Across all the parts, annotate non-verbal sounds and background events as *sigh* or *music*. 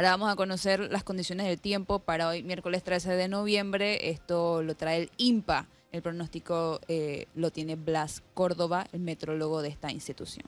Ahora vamos a conocer las condiciones del tiempo para hoy, miércoles 13 de noviembre. Esto lo trae el IMPA. El pronóstico eh, lo tiene Blas Córdoba, el metrólogo de esta institución.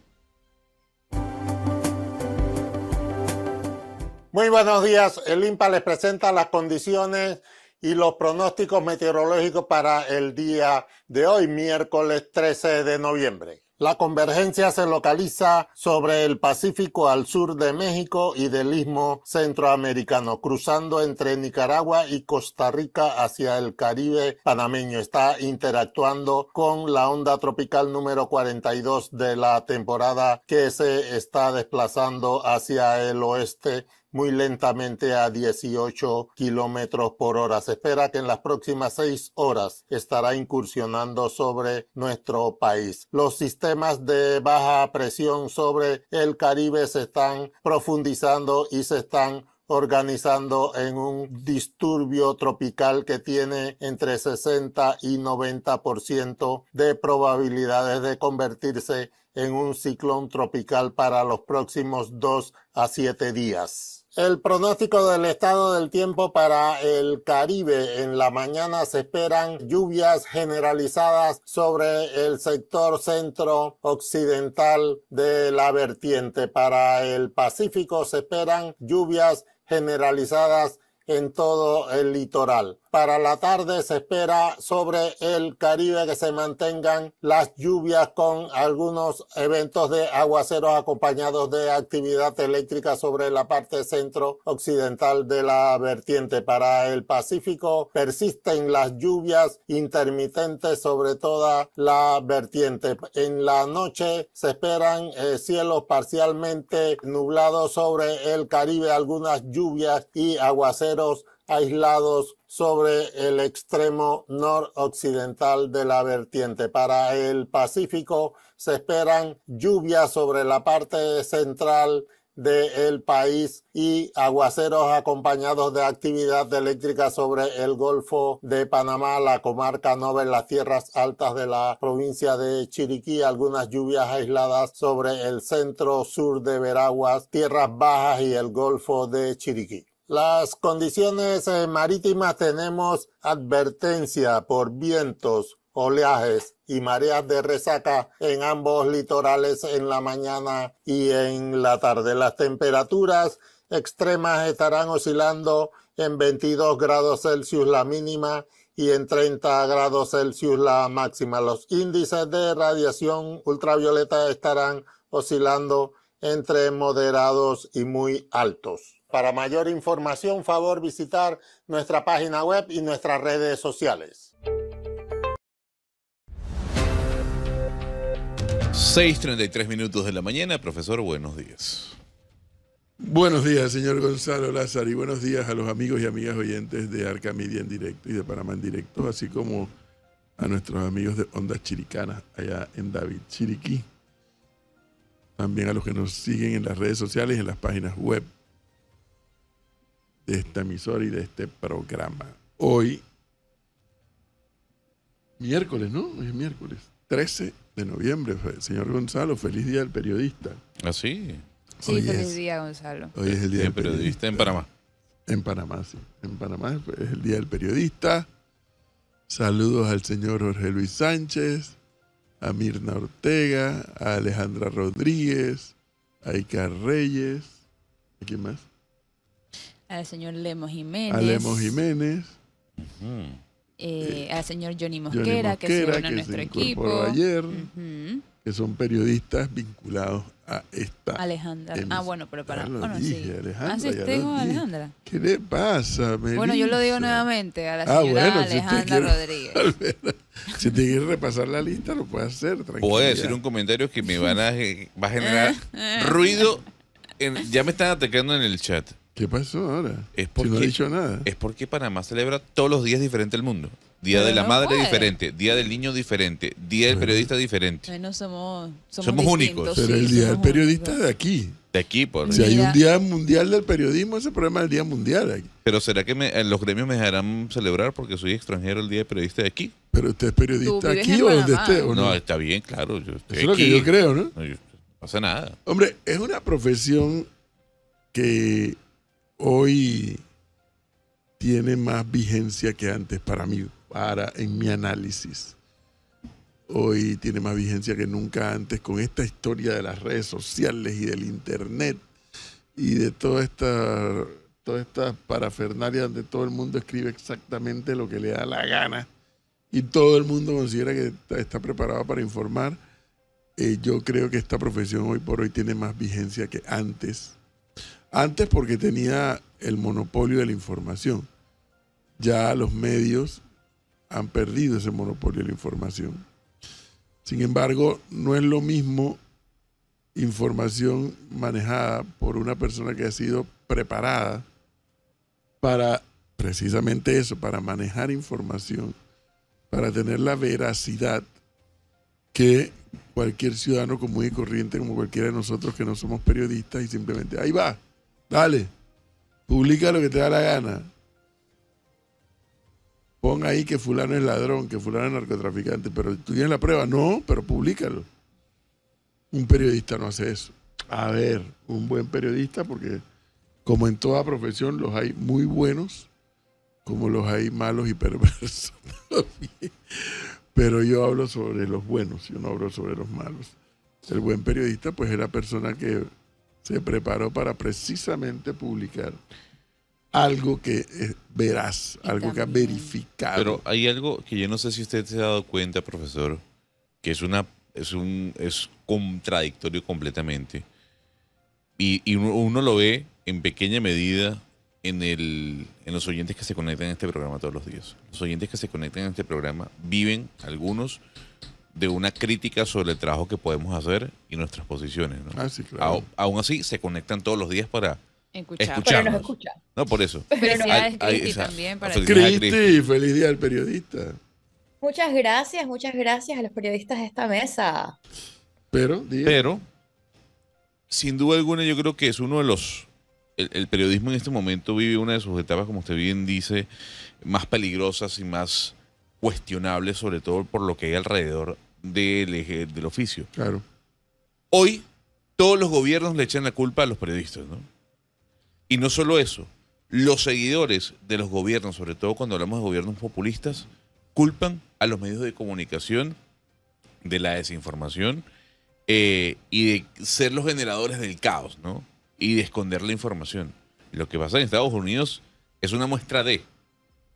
Muy buenos días. El IMPA les presenta las condiciones y los pronósticos meteorológicos para el día de hoy, miércoles 13 de noviembre. La convergencia se localiza sobre el Pacífico al sur de México y del istmo centroamericano, cruzando entre Nicaragua y Costa Rica hacia el Caribe panameño. Está interactuando con la onda tropical número 42 de la temporada que se está desplazando hacia el oeste muy lentamente a 18 kilómetros por hora. Se espera que en las próximas seis horas estará incursionando sobre nuestro país. Los sistemas de baja presión sobre el Caribe se están profundizando y se están organizando en un disturbio tropical que tiene entre 60 y 90% de probabilidades de convertirse en un ciclón tropical para los próximos dos a siete días. El pronóstico del estado del tiempo para el Caribe. En la mañana se esperan lluvias generalizadas sobre el sector centro occidental de la vertiente. Para el Pacífico se esperan lluvias generalizadas en todo el litoral. Para la tarde se espera sobre el Caribe que se mantengan las lluvias con algunos eventos de aguaceros acompañados de actividad eléctrica sobre la parte centro occidental de la vertiente. Para el Pacífico persisten las lluvias intermitentes sobre toda la vertiente. En la noche se esperan eh, cielos parcialmente nublados sobre el Caribe, algunas lluvias y aguaceros aislados sobre el extremo noroccidental de la vertiente. Para el Pacífico se esperan lluvias sobre la parte central del país y aguaceros acompañados de actividad eléctrica sobre el Golfo de Panamá, la comarca Nobel, las tierras altas de la provincia de Chiriquí, algunas lluvias aisladas sobre el centro sur de Veraguas, tierras bajas y el Golfo de Chiriquí. Las condiciones eh, marítimas tenemos advertencia por vientos, oleajes y mareas de resaca en ambos litorales en la mañana y en la tarde. Las temperaturas extremas estarán oscilando en 22 grados Celsius la mínima y en 30 grados Celsius la máxima. Los índices de radiación ultravioleta estarán oscilando entre moderados y muy altos. Para mayor información, favor visitar nuestra página web y nuestras redes sociales. 6.33 minutos de la mañana. Profesor, buenos días. Buenos días, señor Gonzalo Lázaro, y buenos días a los amigos y amigas oyentes de Arca Media en directo y de Panamá en directo, así como a nuestros amigos de Ondas Chiricanas allá en David Chiriquí. También a los que nos siguen en las redes sociales y en las páginas web de esta emisora y de este programa. Hoy, miércoles, ¿no? Es miércoles, 13 de noviembre. Señor Gonzalo, feliz día del periodista. ¿Ah, sí? Sí, feliz día, Gonzalo. Hoy es el día del periodista, en Panamá. En Panamá, sí. En Panamá es el día del periodista. Saludos al señor Jorge Luis Sánchez, a Mirna Ortega, a Alejandra Rodríguez, a Icar Reyes. ¿A quién más? Al señor Lemos Jiménez. A Lemos Jiménez. Eh, al señor Johnny Mosquera, que se unió a nuestro equipo. ayer, que son periodistas vinculados a esta. Alejandra. Ah, bueno, pero para. Bueno, dije, sí. Alejandra, ah, sí, tengo a Alejandra. ¿Qué le pasa, Melissa? Bueno, yo lo digo nuevamente a la señora ah, bueno, Alejandra *laughs* si Rodríguez. si te quieres repasar la lista, lo puedes hacer. Puedo decir un comentario que me van a, va a generar *laughs* ruido. ya me están atacando en el chat. ¿Qué pasó ahora? Es porque, si no ha dicho nada. Es porque Panamá celebra todos los días diferentes del mundo. Día Pero de la no madre puede. diferente, Día del niño diferente, Día del periodista diferente. Bueno, somos, somos, únicos. Pero sí, el día del periodista únicos. de aquí. De aquí, por Si hay un día mundial del periodismo, ese problema es el día mundial aquí. Pero ¿será que me- eh, los gremios me dejarán celebrar porque soy extranjero el Día del periodista de aquí? Pero usted es periodista aquí o donde esté, ¿o No, no? está bien, claro. Yo estoy Eso es lo que yo creo, ¿no? No, yo- no pasa nada. Hombre, es una profesión que tiene más vigencia que antes para mí, para en mi análisis. Hoy tiene más vigencia que nunca antes con esta historia de las redes sociales y del internet y de toda esta, toda esta parafernalia donde todo el mundo escribe exactamente lo que le da la gana y todo el mundo considera que está, está preparado para informar. Eh, yo creo que esta profesión hoy por hoy tiene más vigencia que antes. Antes porque tenía el monopolio de la información. Ya los medios han perdido ese monopolio de la información. Sin embargo, no es lo mismo información manejada por una persona que ha sido preparada para precisamente eso, para manejar información, para tener la veracidad que cualquier ciudadano común y corriente, como cualquiera de nosotros que no somos periodistas y simplemente, ahí va, dale, publica lo que te da la gana. Pon ahí que fulano es ladrón, que fulano es narcotraficante, pero tú tienes la prueba, no, pero públicalo. Un periodista no hace eso. A ver, un buen periodista, porque como en toda profesión los hay muy buenos, como los hay malos y perversos. *laughs* Pero yo hablo sobre los buenos, yo no hablo sobre los malos. El buen periodista, pues, es la persona que se preparó para precisamente publicar algo que es veraz, Y algo que ha verificado. Pero hay algo que yo no sé si usted se ha dado cuenta, profesor, que es una es un es contradictorio completamente. Y, y uno, uno lo ve en pequeña medida en el en los oyentes que se conectan a este programa todos los días. Los oyentes que se conectan a este programa viven algunos de una crítica sobre el trabajo que podemos hacer y nuestras posiciones. ¿no? Ah, sí, claro. Aún así se conectan todos los días para Escuchar. Pero nos escucha. no por eso. Felicidades, Hay- hay Cristi, esa- también para. Cristi, feliz día del periodista. Muchas gracias, muchas gracias a los periodistas de esta mesa. Pero, diga, Pero, sin duda alguna, yo creo que es uno de los. El, el periodismo en este momento vive una de sus etapas, como usted bien dice, más peligrosas y más cuestionables, sobre todo por lo que hay alrededor del, eje- del oficio. claro. Hoy, todos los gobiernos le echan la culpa a los periodistas, ¿no? Y no solo eso, los seguidores de los gobiernos, sobre todo cuando hablamos de gobiernos populistas, culpan a los medios de comunicación de la desinformación eh, y de ser los generadores del caos, ¿no? Y de esconder la información. Lo que pasa en Estados Unidos es una muestra de.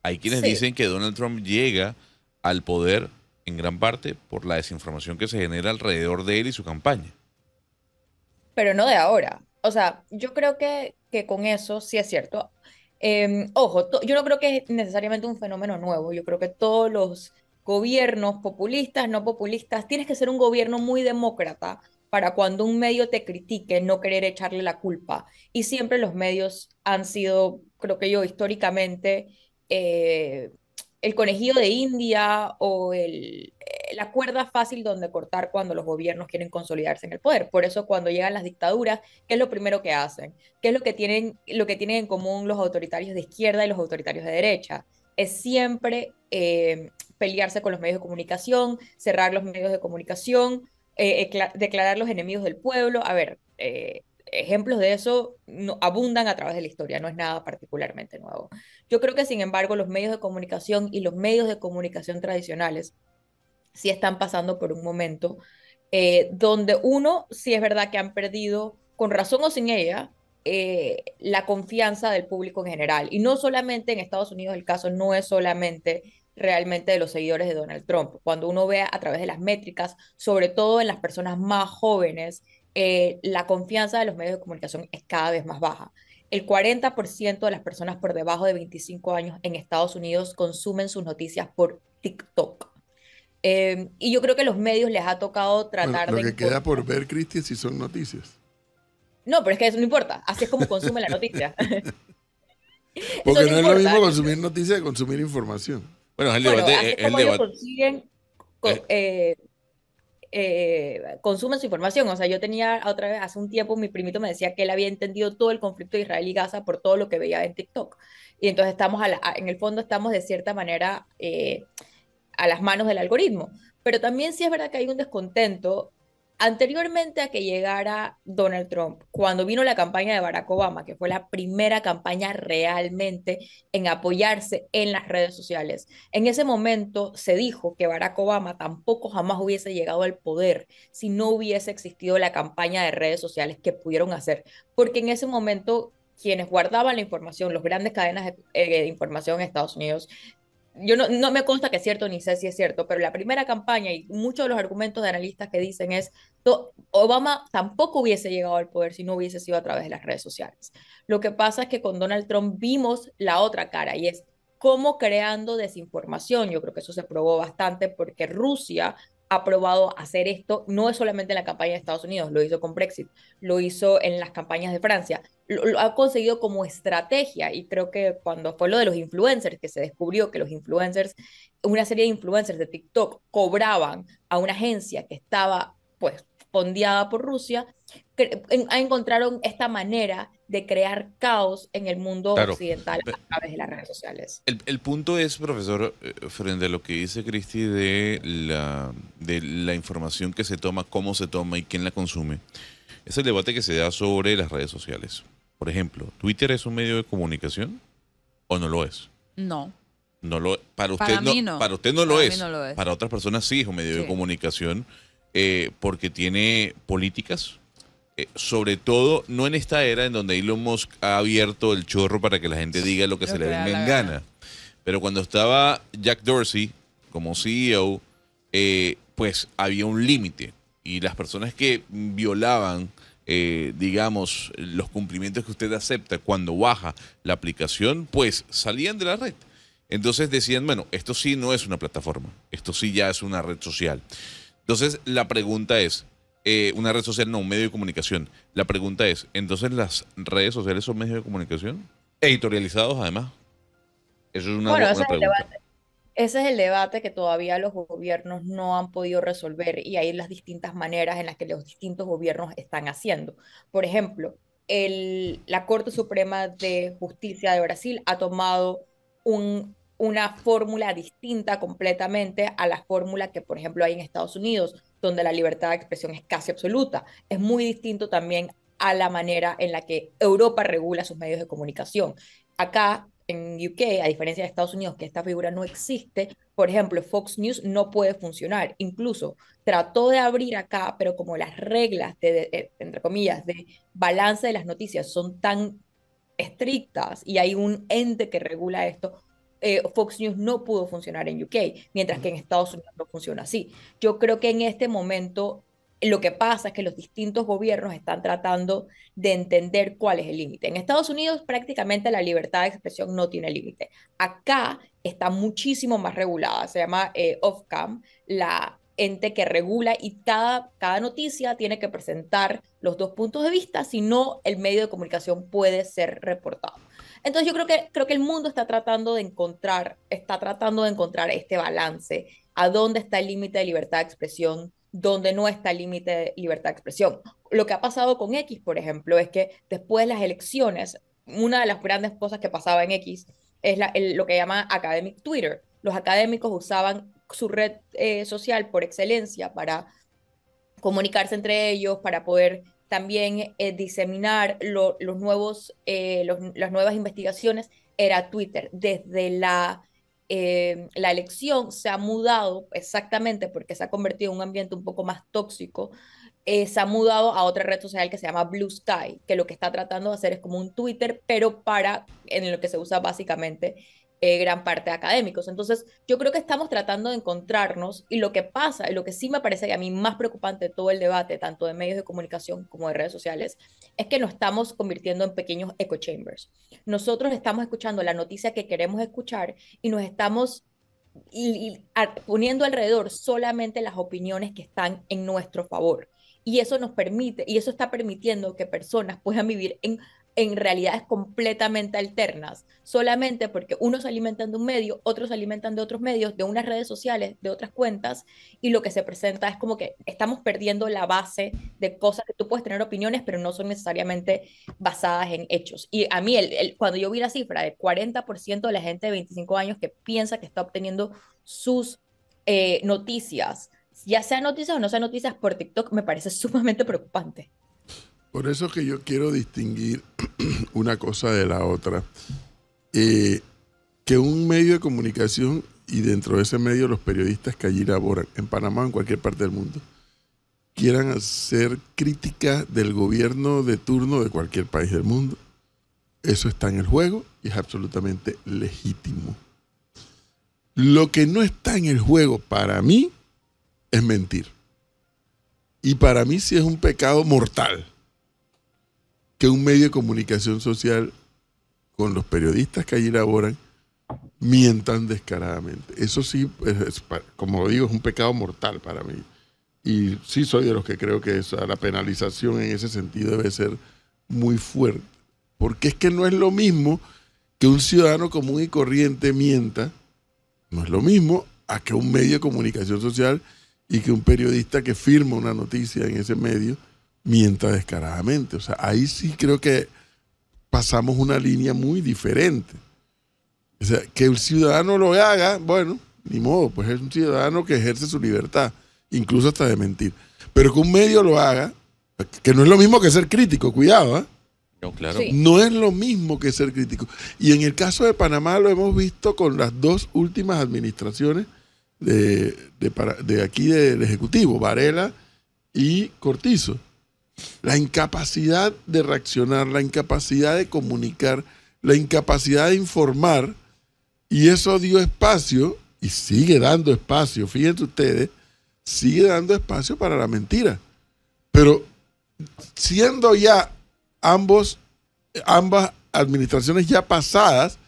Hay quienes Sí. dicen que Donald Trump llega al poder en gran parte por la desinformación que se genera alrededor de él y su campaña. pero no de ahora. O sea, yo creo que, que con eso sí es cierto. Eh, ojo, yo no creo que es necesariamente un fenómeno nuevo. Yo creo que todos los gobiernos populistas, no populistas, tienes que ser un gobierno muy demócrata para cuando un medio te critique, no querer echarle la culpa. Y siempre los medios han sido, creo que yo, históricamente, eh, el conejillo de India o el, eh, la cuerda fácil donde cortar cuando los gobiernos quieren consolidarse en el poder. Por eso cuando llegan las dictaduras, ¿qué es lo primero que hacen? ¿Qué es lo que tienen, lo que tienen en común los autoritarios de izquierda y los autoritarios de derecha? Es siempre eh, pelearse con los medios de comunicación, cerrar los medios de comunicación, ecla- declarar los enemigos del pueblo. A ver, ejemplos de eso no- abundan a través de la historia, no es nada particularmente nuevo. Yo creo que, sin embargo, los medios de comunicación y los medios de comunicación tradicionales sí están pasando por un momento eh, donde uno, sí es verdad que han perdido, con razón o sin ella, eh, la confianza del público en general. Y no solamente en Estados Unidos, el caso no es solamente realmente de los seguidores de Donald Trump. Cuando uno ve a través de las métricas, sobre todo en las personas más jóvenes, eh, la confianza de los medios de comunicación es cada vez más baja. El 40% de las personas por debajo de 25 años en Estados Unidos consumen sus noticias por TikTok. Eh, y yo creo que a los medios les ha tocado Bueno, tratar lo de... que queda por ver, Cristian, si son noticias. No, pero es que eso no importa. Así es como consume la noticia. *laughs* Porque no no, es lo mismo consumir noticias que consumir información. Bueno, es el Bueno, debate. así es el como ellos debate. consiguen, co- eh, eh, consumen su información. O sea, yo tenía otra vez, hace un tiempo, mi primito me decía que él había entendido todo el conflicto de Israel y Gaza por todo lo que veía en TikTok. Y entonces estamos, en el fondo, estamos de cierta manera eh, a las manos del algoritmo. Pero también sí es verdad que hay un descontento anteriormente a que llegara Donald Trump, cuando vino la campaña de Barack Obama, que fue la primera campaña realmente en apoyarse en las redes sociales, en ese momento se dijo que Barack Obama tampoco jamás hubiese llegado al poder si no hubiese existido la campaña de redes sociales que pudieron hacer, porque en ese momento quienes guardaban la información, los grandes cadenas de, eh, de información en Estados Unidos, yo no, no, me consta que es cierto ni sé si es cierto, pero la primera campaña y muchos de los argumentos de analistas que dicen es Obama tampoco hubiese llegado al poder si no hubiese sido a través de las redes sociales. Lo que pasa es que con Donald Trump vimos la otra cara y es cómo creando desinformación. Yo creo que eso se probó bastante porque Rusia ha probado hacer esto, no es solamente en la campaña de Estados Unidos, lo hizo con Brexit, lo hizo en las campañas de Francia, lo, ha conseguido como estrategia y creo que cuando fue lo de los influencers, que se descubrió que los influencers, una serie de influencers de TikTok cobraban a una agencia que estaba pues fondeada por Rusia, encontraron esta manera de crear caos en el mundo occidental a través de las redes sociales. El, punto es, profesor, eh, frente a lo que dice Cristi de la, de la información que se toma, cómo se toma y quién la consume, es el debate que se da sobre las redes sociales. Por ejemplo, ¿Twitter es un medio de comunicación o no lo es? No. No lo, para usted no, Para usted no, lo, es. Para otras personas sí es un medio de comunicación eh, porque tiene políticas, eh, sobre todo no en esta era en donde Elon Musk ha abierto el chorro para que la gente diga lo que se le venga en gana. Pero cuando estaba Jack Dorsey como CEO, eh, pues había un límite y las personas que violaban eh, digamos, los cumplimientos que usted acepta cuando baja la aplicación, pues salían de la red. Entonces decían, bueno, esto sí no es una plataforma, esto sí ya es una red social. Entonces la pregunta es, eh, una red social no, un medio de comunicación. La pregunta es, entonces las redes sociales son medios de comunicación? Editorializados además. Eso es una, bueno, pregunta. Ese es el debate que todavía los gobiernos no han podido resolver y hay las distintas maneras en las que los distintos gobiernos están haciendo. Por ejemplo, el, la Corte Suprema de Justicia de Brasil ha tomado un, una fórmula distinta completamente a la fórmula que, por ejemplo, hay en Estados Unidos, donde la libertad de expresión es casi absoluta. Es muy distinto también a la manera en la que Europa regula sus medios de comunicación. Acá en UK, a diferencia de Estados Unidos, que esta figura no existe, por ejemplo, Fox News no puede funcionar. Incluso trató de abrir acá, pero como las reglas, de, entre comillas, de balance de las noticias son tan estrictas y hay un ente que regula esto, eh, Fox News no pudo funcionar en UK, mientras que en Estados Unidos no funciona así. Yo creo que en este momento lo que pasa es que los distintos gobiernos están tratando de entender cuál es el límite. En Estados Unidos prácticamente la libertad de expresión no tiene límite. Acá está muchísimo más regulada. Se llama eh, Ofcam, la ente que regula y cada, cada noticia tiene que presentar los dos puntos de vista, si no el medio de comunicación puede ser reportado. Entonces yo creo que, creo que el mundo está tratando de encontrar, está tratando de encontrar este balance, a dónde está el límite de libertad de expresión, donde no está el límite de libertad de expresión. Lo que ha pasado con X, por ejemplo, es que después de las elecciones, una de las grandes cosas que pasaba en X es lo que llama Academic Twitter. Los académicos usaban su red eh, social por excelencia para comunicarse entre ellos, para poder también eh, diseminar los nuevos, eh, las nuevas investigaciones, era Twitter. Desde la la elección se ha mudado exactamente porque se ha convertido en un ambiente un poco más tóxico, se ha mudado a otra red social que se llama Blue Sky, que lo que está tratando de hacer es como un Twitter, pero para, en lo que se usa básicamente eh, gran parte de académicos. Entonces, yo creo que estamos tratando de encontrarnos y lo que pasa, y lo que sí me parece a mí más preocupante de todo el debate, tanto de medios de comunicación como de redes sociales, es que nos estamos convirtiendo en pequeños echo chambers. Nosotros estamos escuchando la noticia que queremos escuchar y nos estamos y, poniendo alrededor solamente las opiniones que están en nuestro favor. Y eso nos permite, y eso está permitiendo que personas puedan vivir en en realidades completamente alternas, solamente porque unos se alimentan de un medio, otros se alimentan de otros medios, de unas redes sociales, de otras cuentas, y lo que se presenta es como que estamos perdiendo la base de cosas que tú puedes tener opiniones, pero no son necesariamente basadas en hechos. Y a mí, cuando yo vi la cifra de 40% de la gente de 25 años que piensa que está obteniendo sus eh, noticias ya sea noticias o no sea noticias por TikTok, me parece sumamente preocupante. Por eso que yo quiero distinguir *clears throat* una cosa de la otra. Eh, que un medio de comunicación y dentro de ese medio los periodistas que allí laboran, en Panamá o en cualquier parte del mundo, quieran hacer crítica del gobierno de turno de cualquier país del mundo. Eso está en el juego y es absolutamente legítimo. Lo que no está en el juego para mí es mentir. Y para mí sí es un pecado mortal que un medio de comunicación social con los periodistas que allí laboran mientan descaradamente. Eso sí, es, como digo, es un pecado mortal para mí. Y sí soy de los que creo que la penalización en ese sentido debe ser muy fuerte. Porque es que no es lo mismo que un ciudadano común y corriente mienta, no es lo mismo a que un medio de comunicación social y que un periodista que firma una noticia en ese medio mienta descaradamente. O sea, ahí sí creo que pasamos una línea muy diferente. O sea, que el ciudadano lo haga, bueno, ni modo, pues es un ciudadano que ejerce su libertad, incluso hasta de mentir. Pero que un medio lo haga, que no es lo mismo que ser crítico, cuidado, ¿eh? No, claro. No es lo mismo que ser crítico. Y en el caso de Panamá lo hemos visto con las dos últimas administraciones de, de aquí del Ejecutivo, Varela y Cortizo. La incapacidad de reaccionar, la incapacidad de comunicar, la incapacidad de informar y eso dio espacio y sigue dando espacio, fíjense ustedes, sigue dando espacio para la mentira. Pero siendo ya ambos, ambas administraciones ya pasadas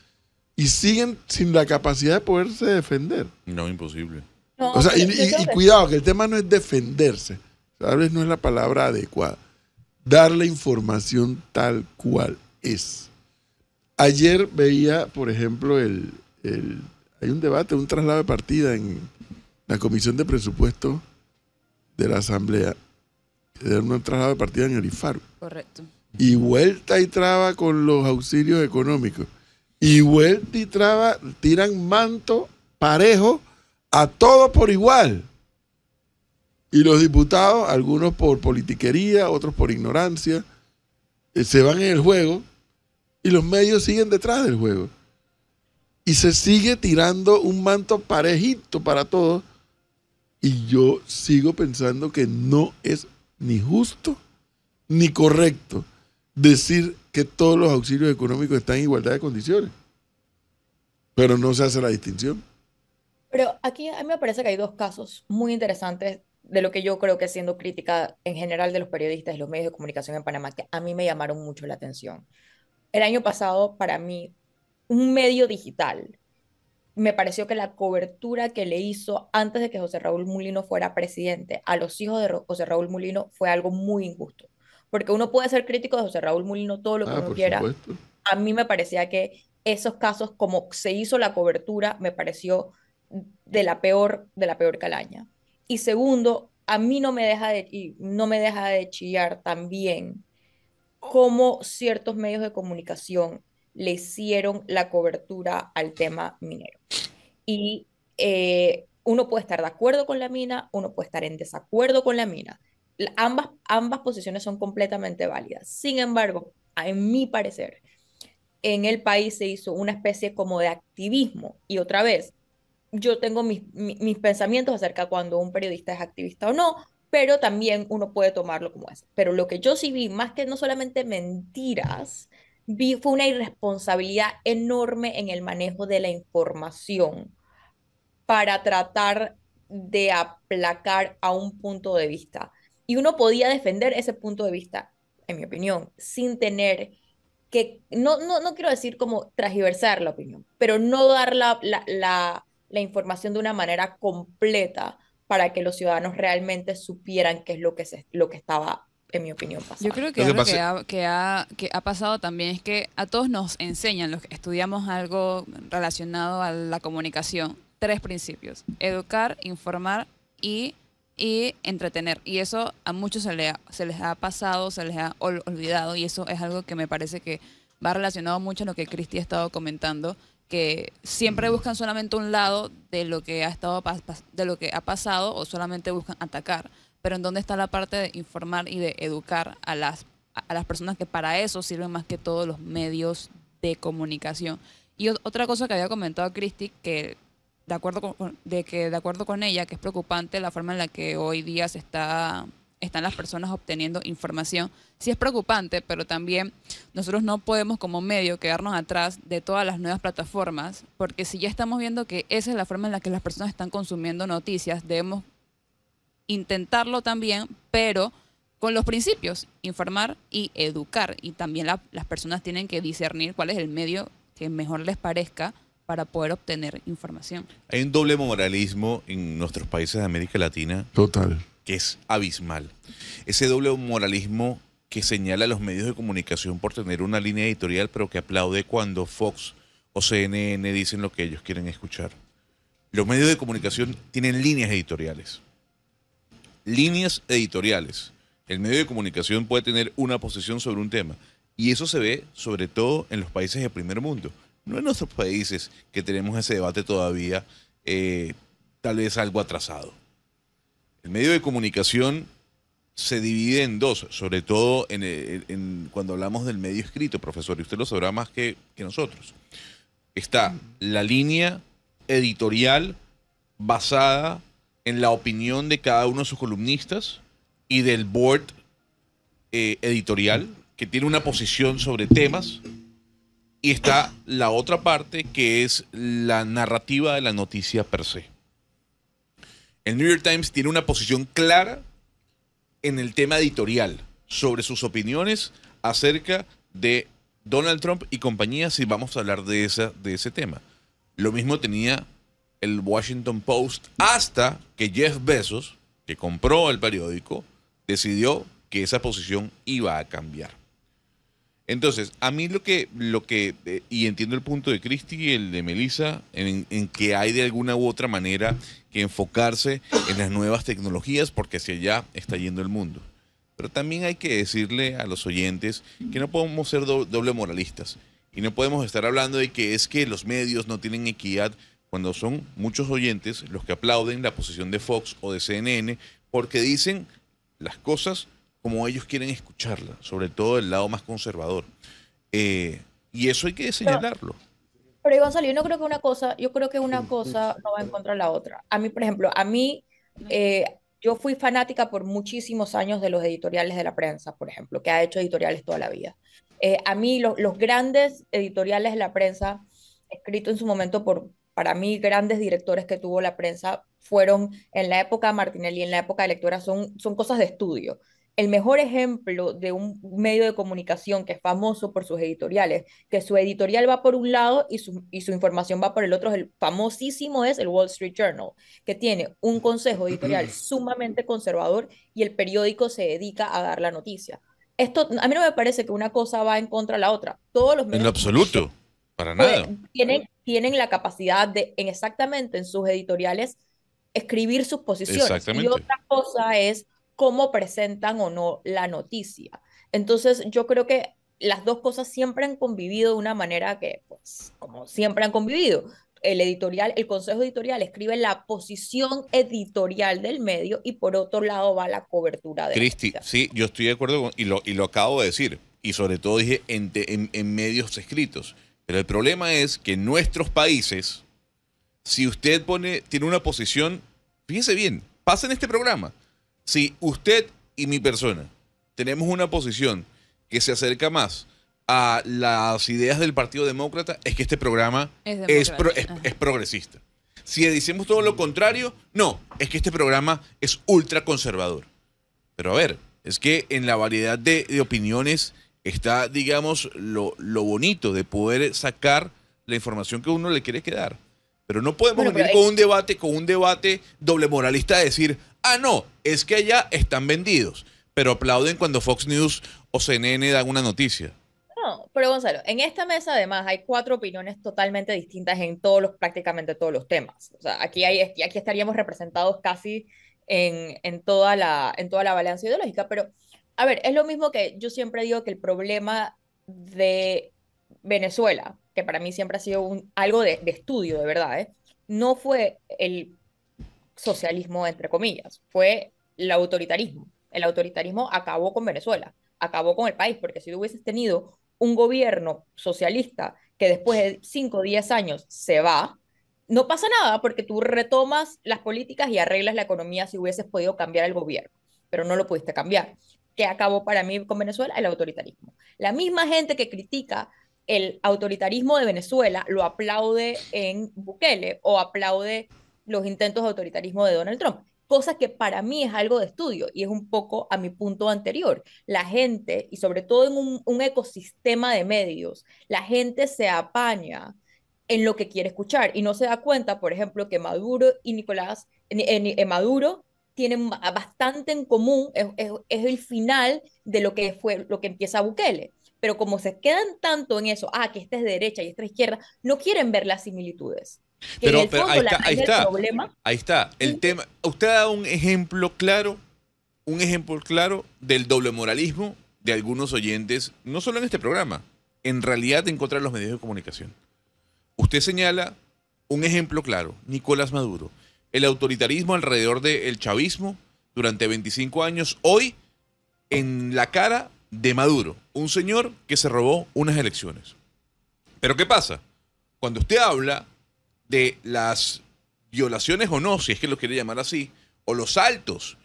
y siguen sin la capacidad de poderse defender. No, imposible. o sea, y, y, cuidado, que el tema no es defenderse, tal vez no es la palabra adecuada. Dar la información tal cual es. Ayer veía, por ejemplo, el, hay un debate, un traslado de partida en la Comisión de Presupuesto de la Asamblea. Era un traslado de partida en el IFARU. Correcto. Y vuelta y traba con los auxilios económicos. Y vuelta y traba, tiran manto parejo a todo por igual. Y los diputados, algunos por politiquería, otros por ignorancia, eh, se van en el juego y los medios siguen detrás del juego y se sigue tirando un manto parejito para todos. Y yo sigo pensando que no es ni justo ni correcto decir que todos los auxilios económicos están en igualdad de condiciones. Pero no se hace la distinción. Pero aquí a mí me parece que hay dos casos muy interesantes de lo que yo creo que siendo crítica en general de los periodistas y los medios de comunicación en Panamá, que a mí me llamaron mucho la atención. El año pasado, para mí, un medio digital. Me pareció que la cobertura que le hizo antes de que José Raúl Mulino fuera presidente a los hijos de José Raúl Mulino fue algo muy injusto. Porque uno puede ser crítico de José Raúl Mulino todo lo que ah, uno quiera. A mí me parecía que esos casos, como se hizo la cobertura, me pareció de la peor, de la peor calaña. Y segundo, a mí no me deja de, no me deja de chillar también cómo ciertos medios de comunicación le hicieron la cobertura al tema minero. Y eh, uno puede estar de acuerdo con la mina, uno puede estar en desacuerdo con la mina. ambas, ambas posiciones son completamente válidas. Sin embargo, en mi parecer, en el país se hizo una especie como de activismo. Y otra vez, yo tengo mis, mis, pensamientos acerca cuando un periodista es activista o no, pero también uno puede tomarlo como es. Pero lo que yo sí vi, más que no solamente mentiras, vi fue una irresponsabilidad enorme en el manejo de la información para tratar de aplacar a un punto de vista. Y uno podía defender ese punto de vista, en mi opinión, sin tener que, no, no, no quiero decir como transversar la opinión, pero no dar la, la información de una manera completa para que los ciudadanos realmente supieran qué es lo que, se, lo que estaba en mi opinión, Yo creo que algo que ha, que, ha, que ha pasado también es que a todos nos enseñan, los que estudiamos algo relacionado a la comunicación, tres principios. Educar, informar y, y entretener. Y eso a muchos se, le se les ha pasado, se les ha olvidado y eso es algo que me parece que va relacionado mucho a lo que Cristi ha estado comentando, que siempre buscan solamente un lado de lo que ha estado de lo que ha pasado o solamente buscan atacar. Pero en dónde está la parte de informar y de educar a las a- las personas que para eso sirven más que todos los medios de comunicación. Y ot- otra cosa que había comentado Cristi que de acuerdo con, con- de que de acuerdo con ella que es preocupante la forma en la que hoy día se está están las personas obteniendo información. Sí es preocupante, pero también nosotros no podemos como medio quedarnos atrás de todas las nuevas plataformas, porque si ya estamos viendo que esa es la forma en la que las personas están consumiendo noticias, debemos intentarlo también, pero con los principios, informar y educar. Y también la- las personas tienen que discernir cuál es el medio que mejor les parezca para poder obtener información. Hay un doble moralismo en nuestros países de América Latina Total. Que es abismal. Ese doble moralismo que señala a los medios de comunicación por tener una línea editorial, pero que aplaude cuando Fox o CNN dicen lo que ellos quieren escuchar. Los medios de comunicación tienen líneas editoriales. Líneas editoriales. El medio de comunicación puede tener una posición sobre un tema. Y eso se ve sobre todo en los países de primer mundo. No en nuestros países que tenemos ese debate todavía, eh, tal vez algo atrasado. El medio de comunicación se divide en dos, sobre todo el- en- cuando hablamos del medio escrito, profesor, y usted lo sabrá más que, que nosotros. Está la línea editorial basada en la opinión de cada uno de sus columnistas y del board eh, editorial, que tiene una posición sobre temas. Y está la otra parte, que es la narrativa de la noticia per se. El New York Times tiene una posición clara en el tema editorial sobre sus opiniones acerca de Donald Trump y compañía si vamos a hablar de, esa, de ese tema. Lo mismo tenía el Washington Post hasta que Jeff Bezos, que compró el periódico, decidió que esa posición iba a cambiar. Entonces, a mí lo que, lo que eh, y entiendo el punto de Cristi y el de Melissa, en, que hay de alguna u otra manera que enfocarse en las nuevas tecnologías, porque hacia allá está yendo el mundo. Pero también hay que decirle a los oyentes que no podemos ser do- doble moralistas y no podemos estar hablando de que es que los medios no tienen equidad cuando son muchos oyentes los que aplauden la posición de Fox o de CNN porque dicen las cosas como ellos quieren escucharlas, sobre todo el lado más conservador. Eh, y eso hay que señalarlo. Pero Gonzalo, yo no creo que una cosa, yo creo que una cosa no va en contra de la otra. A mí, por ejemplo, a mí, eh, yo fui fanática por muchísimos años de los editoriales de la prensa, por ejemplo, que ha hecho editoriales toda la vida. Eh, a mí, lo- los grandes editoriales de la prensa, escrito en su momento por, para mí, grandes directores que tuvo la prensa, fueron en la época Martinelli, en la época de lectora, son, son cosas de estudio. El mejor ejemplo de un medio de comunicación que es famoso por sus editoriales, que su editorial va por un lado y su, y su información va por el otro, el famosísimo es el Wall Street Journal, que tiene un consejo editorial sumamente conservador y el periódico se dedica a dar la noticia. Esto, a mí no me parece que una cosa va en contra de la otra. Todos los En medios lo absoluto, para pueden- nada. tienen, tienen la capacidad de, en exactamente en sus editoriales, escribir sus posiciones. Exactamente. Y otra cosa es cómo presentan o no la noticia. Entonces, yo creo que las dos cosas siempre han convivido de una manera que, pues, como siempre han convivido. El editorial, el consejo editorial escribe la posición editorial del medio y por otro lado va la cobertura de Cristi, sí, yo estoy de acuerdo con, y, lo, y lo acabo de decir. Y sobre todo dije en- en medios escritos. Pero el problema es que en nuestros países, si usted pone, tiene una posición, fíjese bien, pasa en este programa. Si usted y mi persona tenemos una posición que se acerca más a las ideas del Partido Demócrata, es que este programa Es es, pro- democrático. es- Ajá. es progresista. Si decimos todo lo contrario, no, es que este programa es ultra conservador. Pero a ver, es que en la variedad de, de opiniones está, digamos, lo, lo bonito de poder sacar la información que uno le quiere quedar. Pero no podemos Bueno, venir con un debate, con un debate doble moralista de decir, ah, no, es que allá están vendidos. Pero aplauden cuando Fox News o CNN dan una noticia. No, pero Gonzalo, en esta mesa además hay cuatro opiniones totalmente distintas en todos los, prácticamente todos los temas. O sea, aquí, hay, aquí estaríamos representados casi en, en, toda la, en toda la balanza ideológica, pero a ver, es lo mismo que yo siempre digo que el problema de Venezuela, que para mí siempre ha sido un, algo de, estudio, de verdad, ¿eh? no fue el socialismo, entre comillas, fue el autoritarismo. El autoritarismo acabó con Venezuela, acabó con el país, porque si tú hubieses tenido un gobierno socialista que después de 5 o 10 años se va, no pasa nada porque tú retomas las políticas y arreglas la economía si hubieses podido cambiar el gobierno, pero no lo pudiste cambiar. ¿Qué acabó para mí con Venezuela? El autoritarismo. La misma gente que critica el autoritarismo de Venezuela lo aplaude en Bukele o aplaude los intentos de autoritarismo de Donald Trump cosa que para mí es algo de estudio y es un poco a mi punto anterior. La gente, y sobre todo en un, ecosistema de medios, la gente se apaña en lo que quiere escuchar y no se da cuenta, por ejemplo, que Maduro y Nicolás, eh, Maduro tienen bastante en común, es, el final de lo que fue lo que empieza Bukele. Pero como se quedan tanto en eso, ah, que este es de derecha y este es de izquierda, no quieren ver las similitudes. Pero, pero ahí está, ahí está, problema, ahí está. El tema, usted ha dado un ejemplo claro, un ejemplo claro del doble moralismo de algunos oyentes, no solo en este programa, en realidad en contra de los medios de comunicación. Usted señala un ejemplo claro, Nicolás Maduro, el autoritarismo alrededor del chavismo durante 25 años, hoy en la cara de Maduro, un señor que se robó unas elecciones. Pero ¿qué pasa? Cuando usted habla de las violaciones o no, si es que lo quiere llamar así, o los saltos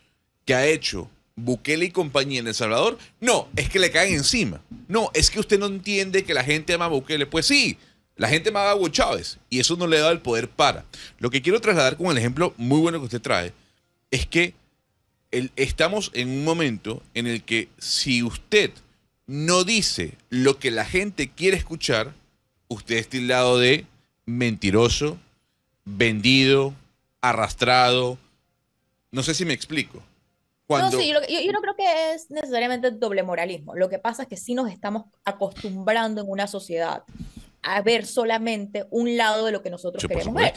que ha hecho Bukele y compañía en El Salvador, no, es que le caen encima. No, es que usted no entiende que la gente ama a Bukele. Pues sí, la gente ama a Hugo Chávez y eso no le da el poder para. Lo que quiero trasladar con el ejemplo muy bueno que usted trae es que el, estamos en un momento en el que si usted no dice lo que la gente quiere escuchar, usted está al lado de mentiroso, vendido, arrastrado. No sé si me explico. Cuando... No, sí, yo, yo, no creo que es necesariamente doble moralismo. Lo que pasa es que sí nos estamos acostumbrando en una sociedad a ver solamente un lado de lo que nosotros sí, queremos ver.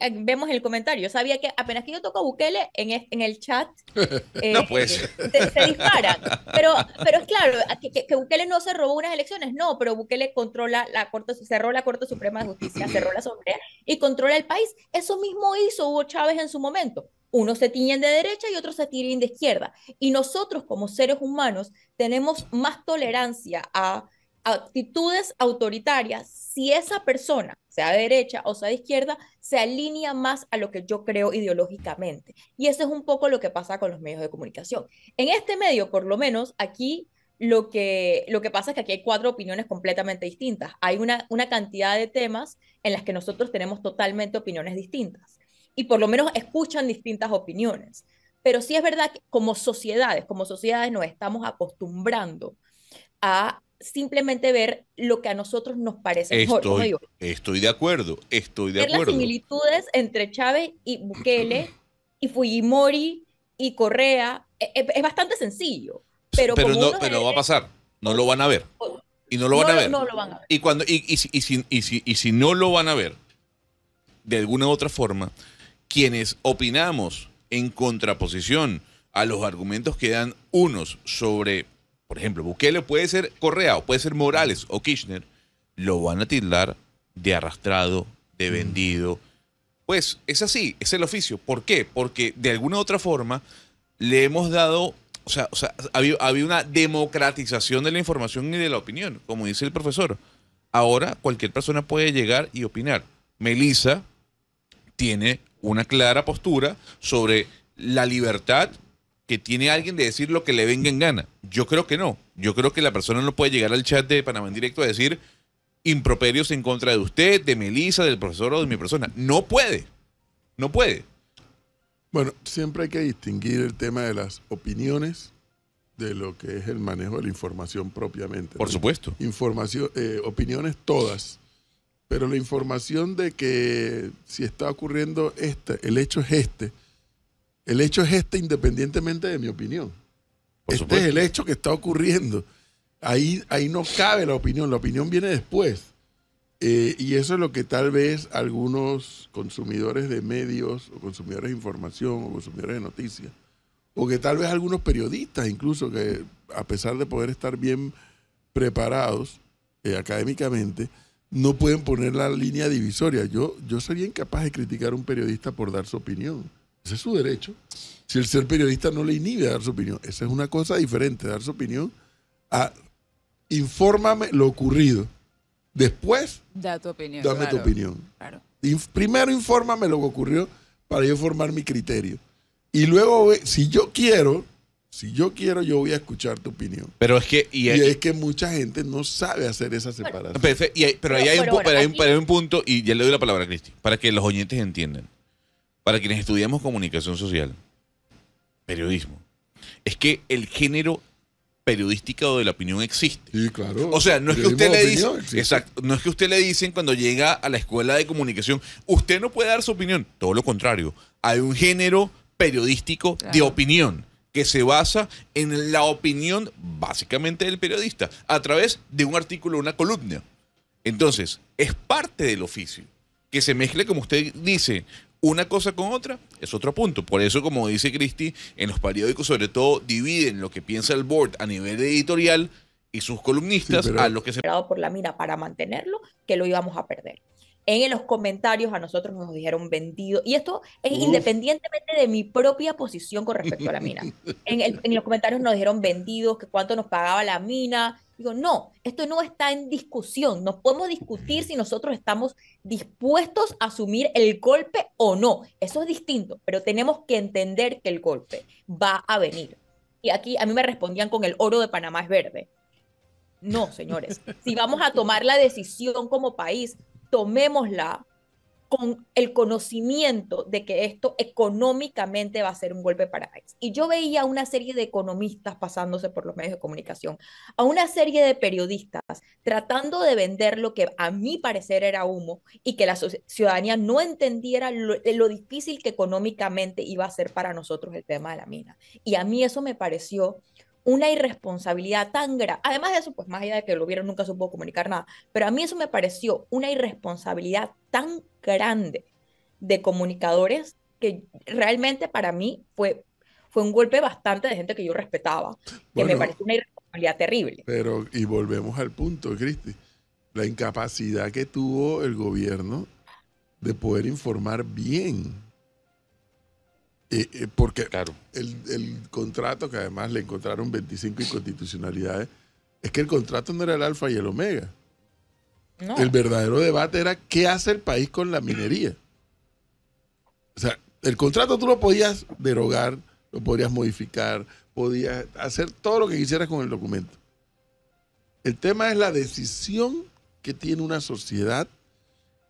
Eh, vemos el comentario. Sabía que apenas que yo toco Bukele en, en el chat, *laughs* eh, no pues. se, se, disparan. Pero, pero es claro, que, que, Bukele no se robó unas elecciones, no, pero Bukele controla la Corte, cerró la Corte Suprema de Justicia, *clears throat* cerró la Asamblea y controla el país. Eso mismo hizo Hugo Chávez en su momento. Unos se tiñen de derecha y otros se tiñen de izquierda. Y nosotros como seres humanos tenemos más tolerancia a actitudes autoritarias si esa persona, sea de derecha o sea de izquierda, se alinea más a lo que yo creo ideológicamente. Y eso es un poco lo que pasa con los medios de comunicación. En este medio, por lo menos, aquí lo que, lo que pasa es que aquí hay cuatro opiniones completamente distintas. Hay una, una cantidad de temas en las que nosotros tenemos totalmente opiniones distintas. Y por lo menos escuchan distintas opiniones. Pero sí es verdad que como sociedades, como sociedades nos estamos acostumbrando a simplemente ver lo que a nosotros nos parece estoy, mejor. Estoy de acuerdo, estoy de ver acuerdo. las similitudes entre Chávez y Bukele y Fujimori y Correa es, e, es bastante sencillo. Pero, pero no, pero va a pasar, no lo van a ver. Y no lo van, no, a, ver. No lo van a ver. Y, cuando, y, y, y, si, y, si, y si no lo van a ver, de alguna u otra forma, quienes opinamos en contraposición a los argumentos que dan unos sobre por ejemplo, Bukele puede ser Correa o puede ser Morales o Kirchner, lo van a tildar de arrastrado, de mm. vendido. Pues es así, es el oficio. ¿Por qué? Porque de alguna u otra forma le hemos dado, o sea, o sea había, había una democratización de la información y de la opinión, como dice el profesor. Ahora cualquier persona puede llegar y opinar. Melissa tiene una clara postura sobre la libertad que tiene alguien de decir lo que le venga en gana. Yo creo que no. Yo creo que la persona no puede llegar al chat de Panamá en directo a decir improperios en contra de usted, de Melissa, del profesor o de mi persona. No puede. No puede. Bueno, siempre hay que distinguir el tema de las opiniones de lo que es el manejo de la información propiamente. Por supuesto. Información, eh, opiniones todas. Pero la información de que si está ocurriendo este, el hecho es este, el hecho es este independientemente de mi opinión. Por este supuesto. es el hecho que está ocurriendo. Ahí, ahí no cabe la opinión, la opinión viene después. Eh, y eso es lo que tal vez algunos consumidores de medios o consumidores de información o consumidores de noticias, o que tal vez algunos periodistas incluso que a pesar de poder estar bien preparados, eh, académicamente, no pueden poner la línea divisoria. Yo, yo sería incapaz de criticar a un periodista por dar su opinión. Ese es su derecho. Si el ser periodista no le inhibe a dar su opinión, esa es una cosa diferente, dar su opinión a infórmame lo ocurrido. Después, Da tu opinión. dame tu opinión. Claro. Inf- primero infórmame lo que ocurrió para yo formar mi criterio. Y luego, si yo quiero, si yo quiero, yo voy a escuchar tu opinión. Pero es que. Y, Y es que mucha gente no sabe hacer esa separación. Hay- pero ahí Pero- hay, un, pero hay hay un punto, y ya le doy la palabra a Cristi, para que los oyentes entiendan. Para quienes estudiamos comunicación social, periodismo, es que el género periodístico de la opinión existe. Sí, claro. O sea, no es que usted le dice, exacto, no es que usted le dicen cuando llega a la escuela de comunicación, usted no puede dar su opinión, todo lo contrario. Hay un género periodístico de opinión que se basa en la opinión básicamente del periodista a través de un artículo, una columna. Entonces, es parte del oficio que se mezcle como usted dice una cosa con otra es otro punto. Por eso, como dice Cristi, en los periódicos sobre todo dividen lo que piensa el board a nivel editorial y sus columnistas Sí, pero- a lo que se por la mina para mantenerlo, que lo íbamos a perder. En los comentarios a nosotros nos dijeron vendido, y esto es Uf. independientemente de mi propia posición con respecto a la mina. En, el- en los comentarios nos dijeron vendidos, que cuánto nos pagaba la mina. Digo, no, esto no está en discusión. No podemos discutir si nosotros estamos dispuestos a asumir el golpe o no. Eso es distinto, pero tenemos que entender que el golpe va a venir. Y aquí a mí me respondían con el oro de Panamá es verde. No, señores. Si vamos a tomar la decisión como país, tomémosla con el conocimiento de que esto económicamente va a ser un golpe para país. Y yo veía una serie de economistas pasándose por los medios de comunicación, a una serie de periodistas tratando de vender lo que a mi parecer era humo y que la ciudadanía no entendiera lo difícil que económicamente iba a ser para nosotros el tema de la mina. Y a mí eso me pareció una irresponsabilidad tan grande. Además de eso, pues más allá de que el gobierno nunca supo comunicar nada, pero a mí eso me pareció una irresponsabilidad tan grande de comunicadores que realmente para mí fue, fue un golpe bastante de gente que yo respetaba, que me pareció una irresponsabilidad terrible. Pero, y volvemos al punto, Cristi, la incapacidad que tuvo el gobierno de poder informar bien. Eh, eh, porque Claro. el, el contrato, que además le encontraron 25 inconstitucionalidades, es que el contrato no era el alfa y el omega. No. El verdadero debate era qué hace el país con la minería. O sea, el contrato tú lo podías derogar, lo podrías modificar, podías hacer todo lo que quisieras con el documento. El tema es la decisión que tiene una sociedad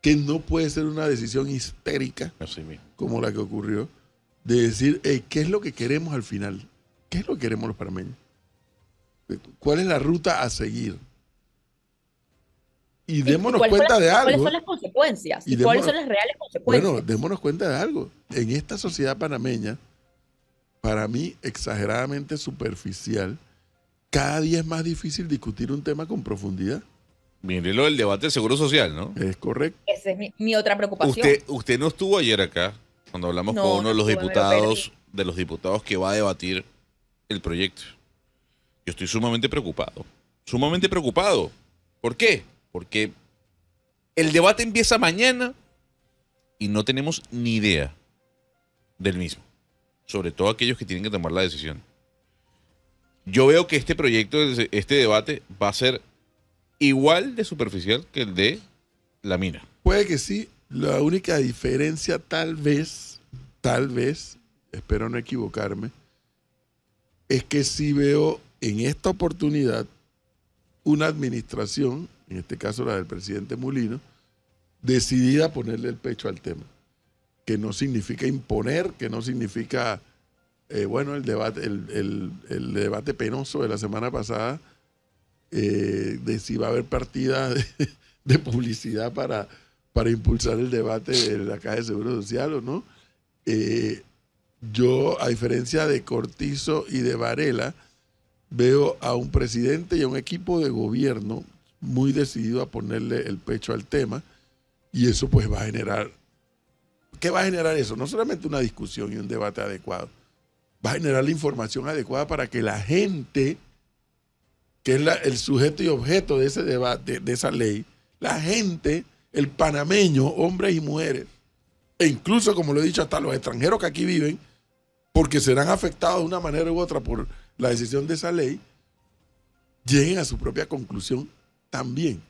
que no puede ser una decisión histérica Así mismo. como la que ocurrió, de decir, "Ey, ¿qué es lo que queremos al final? ¿Qué es lo que queremos los panameños? ¿Cuál es la ruta a seguir? Y ¿Y- y démonos cuáles cuenta de ¿Cuáles algo. son las consecuencias? Y ¿Y, cuáles démonos- son las reales consecuencias? Bueno, démonos cuenta de algo. En esta sociedad panameña, para mí exageradamente superficial, cada día es más difícil discutir un tema con profundidad. Mire lo del debate del Seguro Social, ¿no? Es correcto. Esa es mi, mi otra preocupación. Usted, usted no estuvo ayer acá cuando hablamos No, con uno de los diputados, de los diputados que va a debatir el proyecto. Yo estoy sumamente preocupado. Sumamente preocupado. ¿Por qué? Porque el debate empieza mañana y no tenemos ni idea del mismo. Sobre todo aquellos que tienen que tomar la decisión. Yo veo que este proyecto, este debate, va a ser igual de superficial que el de la mina. Puede que sí. La única diferencia tal vez, tal vez, espero no equivocarme, es que sí veo en esta oportunidad una administración, en este caso la del presidente Mulino, decidida a ponerle el pecho al tema. Que no significa imponer, que no significa, eh, bueno, el debate, el, debate penoso de la semana pasada, eh, de si va a haber partidas de, de publicidad para, para impulsar el debate de la Caja de Seguro Social o no. Eh, yo, a diferencia de Cortizo y de Varela, veo a un presidente y a un equipo de gobierno muy decidido a ponerle el pecho al tema y eso pues va a generar, ¿qué va a generar eso? No solamente una discusión y un debate adecuado, va a generar la información adecuada para que la gente que es el sujeto y objeto de ese debate, de esa ley, la gente, el panameño, hombres y mujeres, e incluso, como lo he dicho, hasta los extranjeros que aquí viven, porque serán afectados de una manera u otra por la decisión de esa ley, lleguen a su propia conclusión también.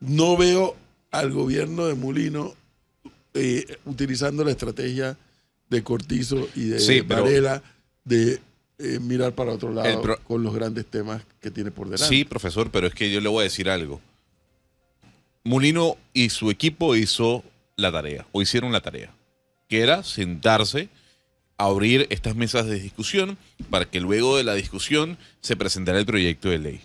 No veo al gobierno de Molino eh, utilizando la estrategia de Cortizo y de Sí, Varela de eh, mirar para otro lado pro- con los grandes temas que tiene por delante. Sí, profesor, pero es que yo le voy a decir algo. Mulino y su equipo hizo la tarea, o hicieron la tarea, que era sentarse, abrir estas mesas de discusión para que luego de la discusión se presentara el proyecto de ley.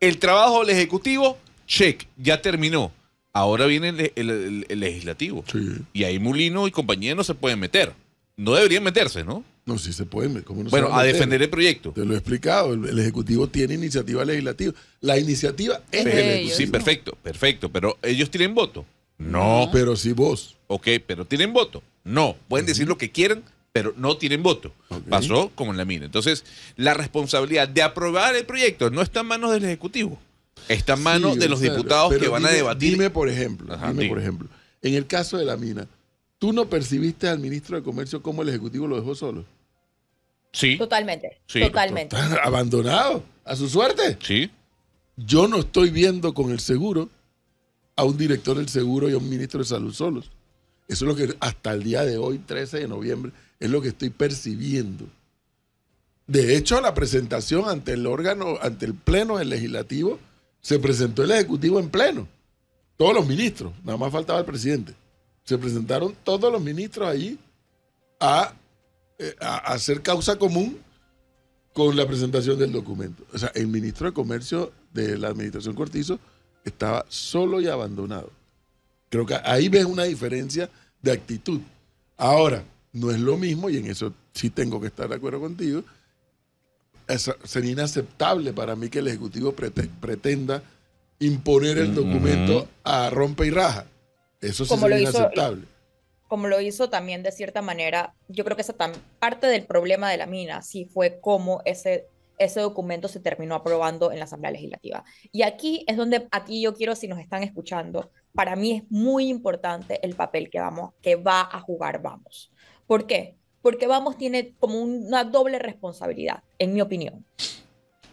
El trabajo del Ejecutivo, check, ya terminó. Ahora viene el, el- el- el legislativo. Sí. Y ahí Mulino y compañía no se pueden meter. No deberían meterse, ¿no? No, sí se pueden. ¿cómo no se bueno, a meter? defender el proyecto. Te lo he explicado. El, el Ejecutivo tiene iniciativa legislativa. La iniciativa es de del. Ejecutivo. Sí, perfecto, perfecto. Pero ellos tienen voto. No. Pero si vos. Ok, pero ¿tienen voto? No. Pueden decir lo que quieran, pero no tienen voto. Pasó como en la mina. Entonces, la responsabilidad de aprobar el proyecto no está en manos del Ejecutivo. Está en manos Sí, de los diputados que van a debatir. Dime, por ejemplo, Ajá, dime, por ejemplo, en el caso de la mina, ¿tú no percibiste al ministro de Comercio como el Ejecutivo lo dejó solo? Sí, Totalmente, Sí, totalmente. Tan *laughs* abandonado, a su suerte. sí. Yo no estoy viendo con el seguro a un director del seguro y a un ministro de salud solos. Eso es lo que hasta el día de hoy, 13 de noviembre, es lo que estoy percibiendo. De hecho, la presentación ante el órgano, ante el pleno del legislativo, se presentó el ejecutivo en pleno. Todos los ministros, nada más faltaba el presidente. Se presentaron todos los ministros allí a, eh, a- hacer causa común con la presentación del documento. O sea, el ministro de Comercio de la administración Cortizo estaba solo y abandonado. Creo que ahí ves una diferencia de actitud. Ahora, no es lo mismo, y en eso sí tengo que estar de acuerdo contigo, es- sería inaceptable para mí que el Ejecutivo prete- pretenda imponer el documento a rompe y raja. Eso sí Como lo hizo- inaceptable. como lo hizo también de cierta manera, yo creo que esa parte del problema de la mina sí fue cómo ese, ese documento se terminó aprobando en la Asamblea Legislativa. Y aquí es donde, aquí yo quiero, si nos están escuchando, para mí es muy importante el papel que, vamos, que va a jugar Vamos. ¿Por qué? Porque Vamos tiene como una doble responsabilidad, en mi opinión.